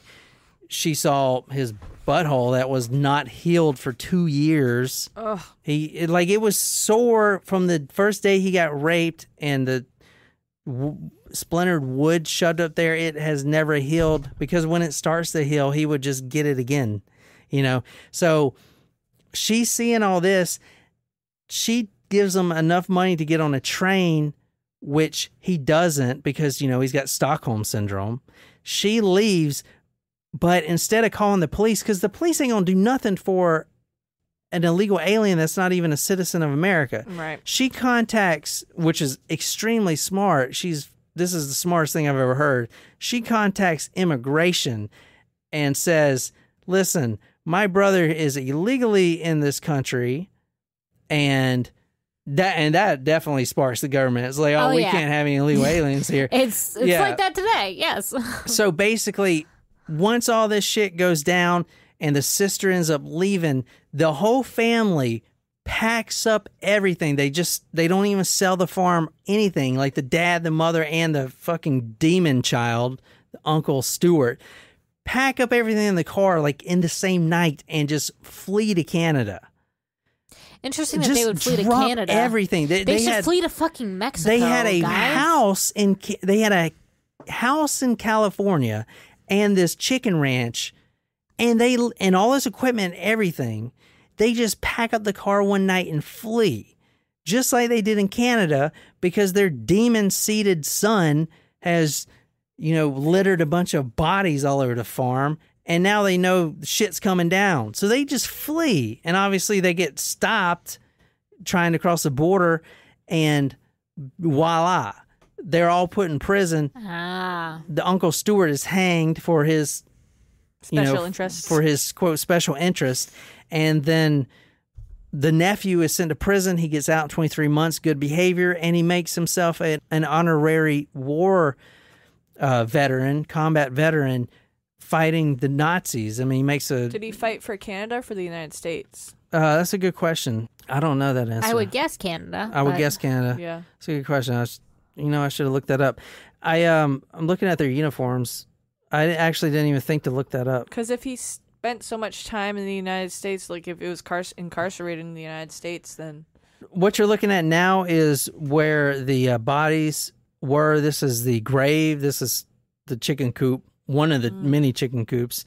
she saw his butthole that was not healed for two years. He it, like it was sore from the first day he got raped and the w- splintered wood shoved up there. It has never healed because when it starts to heal he would just get it again you know? So she's seeing all this. She gives him enough money to get on a train which he doesn't because you know he's got stockholm syndrome. She leaves but instead of calling the police because the police ain't gonna do nothing for an illegal alien that's not even a citizen of america Right. she contacts which is extremely smart she's this is the smartest thing i've ever heard she contacts immigration and says listen my brother is illegally in this country and that and that definitely sparks the government it's like oh, Oh, we yeah. can't have any illegal aliens here It's it's Yeah. like that today. Yes. so basically, once all this shit goes down and the sister ends up leaving, the whole family packs up everything. They just they don't even sell the farm anything. Like the dad, the mother, and the fucking demon child, Uncle Stewart, pack up everything in the car like in the same night and just flee to Canada. Interesting that they would flee to Canada. Everything they, They, they should had flee to fucking Mexico. they had a guys. house in they had a house in California and this chicken ranch and they and all this equipment and everything they just pack up the car one night and flee just like they did in Canada because their demon seated son has you know littered a bunch of bodies all over the farm and now they know shit's coming down. So they just flee and obviously they get stopped trying to cross the border and voila they're all put in prison Ah. the uncle stewart is hanged for his you Special know, interests. for his quote special interest and then the nephew is sent to prison he gets out in 23 months good behavior and he makes himself a, an honorary war uh, veteran combat veteran fighting the nazis i mean he makes a Did he fight for Canada or for the United States? uh, that's a good question i don't know that answer I would guess Canada. i would but- guess canada Yeah. That's a good question. I was, you know, I should have looked that up. I um, I'm looking at their uniforms. I actually didn't even think to look that up. Because if he spent so much time in the United States, like if it was car- incarcerated in the United States, then What you're looking at now is where the uh, bodies were. This is the grave. This is the chicken coop, one of the many chicken coops,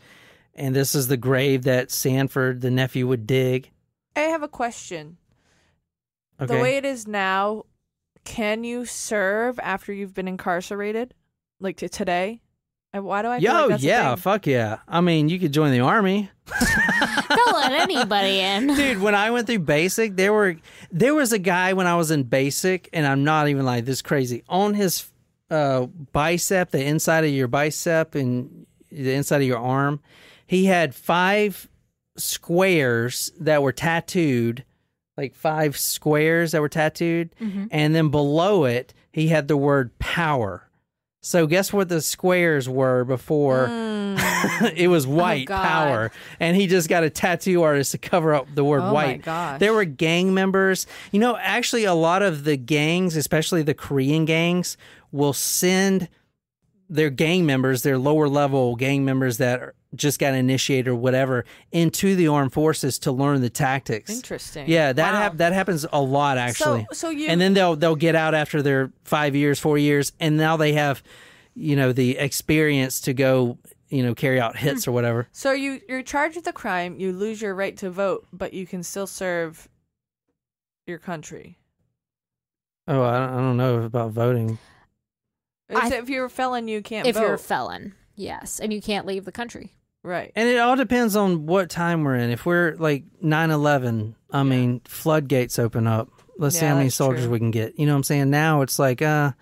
and this is the grave that Sanford, the nephew, would dig. I have a question. Okay. The way it is now, can you serve after you've been incarcerated, like to today? And why do I? feel Yo, like that's yeah, thing? fuck yeah. I mean, you could join the army. Don't let anybody in. dude when i went through basic there were there was a guy when i was in basic and i'm not even like this crazy on his uh bicep the inside of your bicep and the inside of your arm he had five squares that were tattooed like five squares that were tattooed. Mm-hmm. And then below it he had the word power. So guess what the squares were before? Hmm. It was oh, white God. power. And he just got a tattoo artist to cover up the word Oh my white. there were gang members. You know actually a lot of the gangs especially the korean gangs will send their gang members their lower level gang members that are, just got initiated or whatever into the armed forces to learn the tactics Interesting. yeah that Wow. hap- that happens a lot actually so you- and then they'll they'll get out after their five years four years and now they have you know the experience to go you know carry out hits hmm. or whatever So you you're charged with a crime. You lose your right to vote, but you can still serve your country. oh i don't, I don't know about voting I- if you're a felon, you can't if vote. you're a felon, yes, and you can't leave the country. Right. And it all depends on what time we're in. If we're like 9 11, I mean, floodgates open up. Let's see how many soldiers true. we can get. You know what I'm saying? Now it's like, uh,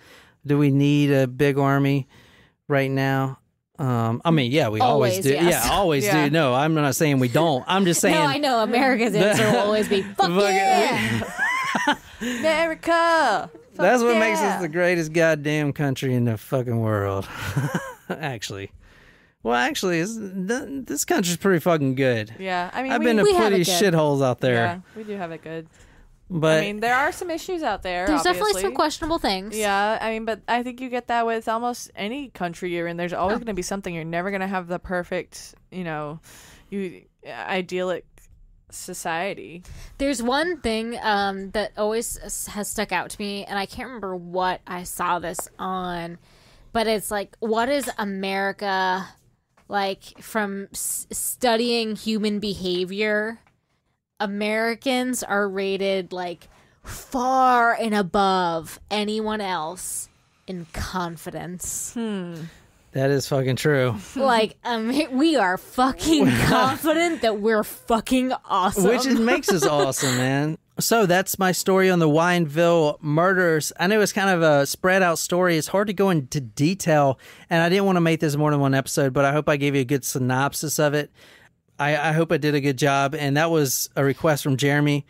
do we need a big army right now? Um, I mean, yeah, we always, Always, do. yes. Yeah, always Yeah. do. No, I'm not saying we don't. I'm just saying. No, I know America's answer will always be fuck Fuck yeah. America. That's what makes us the greatest goddamn country in the fucking world. actually, well, actually, th- this country's pretty fucking good. Yeah, I mean, I've we, been to we have pretty shitholes out there, yeah, we do have it good. but I mean, there are some issues out there. There's definitely some questionable things. Yeah, I mean, but I think you get that with almost any country you're in. There's always going to be something. You're never going to have the perfect, you know, you idyllic society. There's one thing um, that always has stuck out to me, and I can't remember what I saw this on, but it's like, what is America like from s- studying human behavior? Americans are rated like far and above anyone else in confidence. that is fucking true. like, um, we are fucking confident that we're fucking awesome. Which is, makes us awesome, man. So that's my story on the Wineville murders. I know it's kind of a spread out story. It's hard to go into detail, and I didn't want to make this more than one episode, but I hope I gave you a good synopsis of it. I, I hope I did a good job, and that was a request from Jeremy.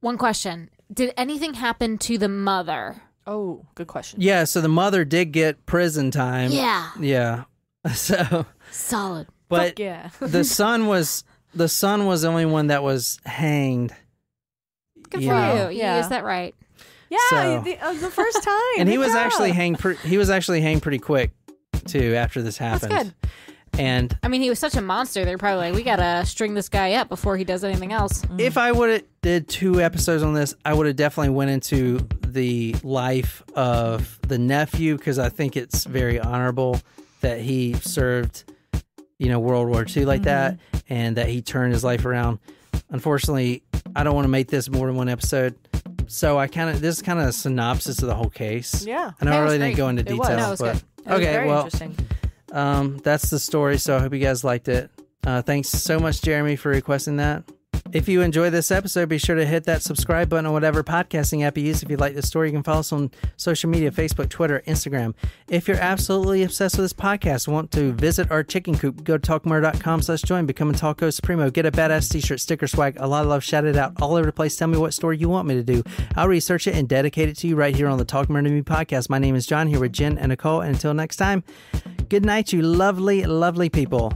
One question. Did anything happen to the mother? Oh, good question. Yeah, so the mother did get prison time. Yeah. Yeah. So, Solid. but Yeah. the son was the son was the only one that was hanged. Good you for you. Yeah. Is that right? Yeah, So- the, uh, the first time. and he was job. actually hanged. Pre- he was actually hanged pretty quick too after this That's happened. good. And I mean, he was such a monster. They're probably like, we gotta string this guy up before he does anything else. if I would have did two episodes on this, I would have definitely went into the life of the nephew because I think it's very honorable that he served, you know, World War II like that, and that he turned his life around. Unfortunately, I don't want to make this more than one episode. So I kind of this is kind of a synopsis of the whole case. Yeah. I know I That was really didn't go into It was. No, it was but good. It was okay, very well, interesting. um, that's the story. So I hope you guys liked it. Uh, thanks so much, Jeremy, for requesting that. If you enjoyed this episode, be sure to hit that subscribe button on whatever podcasting app you use. If you like this story, you can follow us on social media Facebook, Twitter, Instagram. If you're absolutely obsessed with this podcast want to visit our chicken coop, go to talkmurder.com slash join, become a Talko Supremo, get a badass t-shirt, sticker swag, a lot of love, shout it out all over the place. Tell me what story you want me to do. I'll research it and dedicate it to you right here on the Talk Murder Me podcast. My name is John here with Jen and Nicole. And until next time, good night, you lovely, lovely people.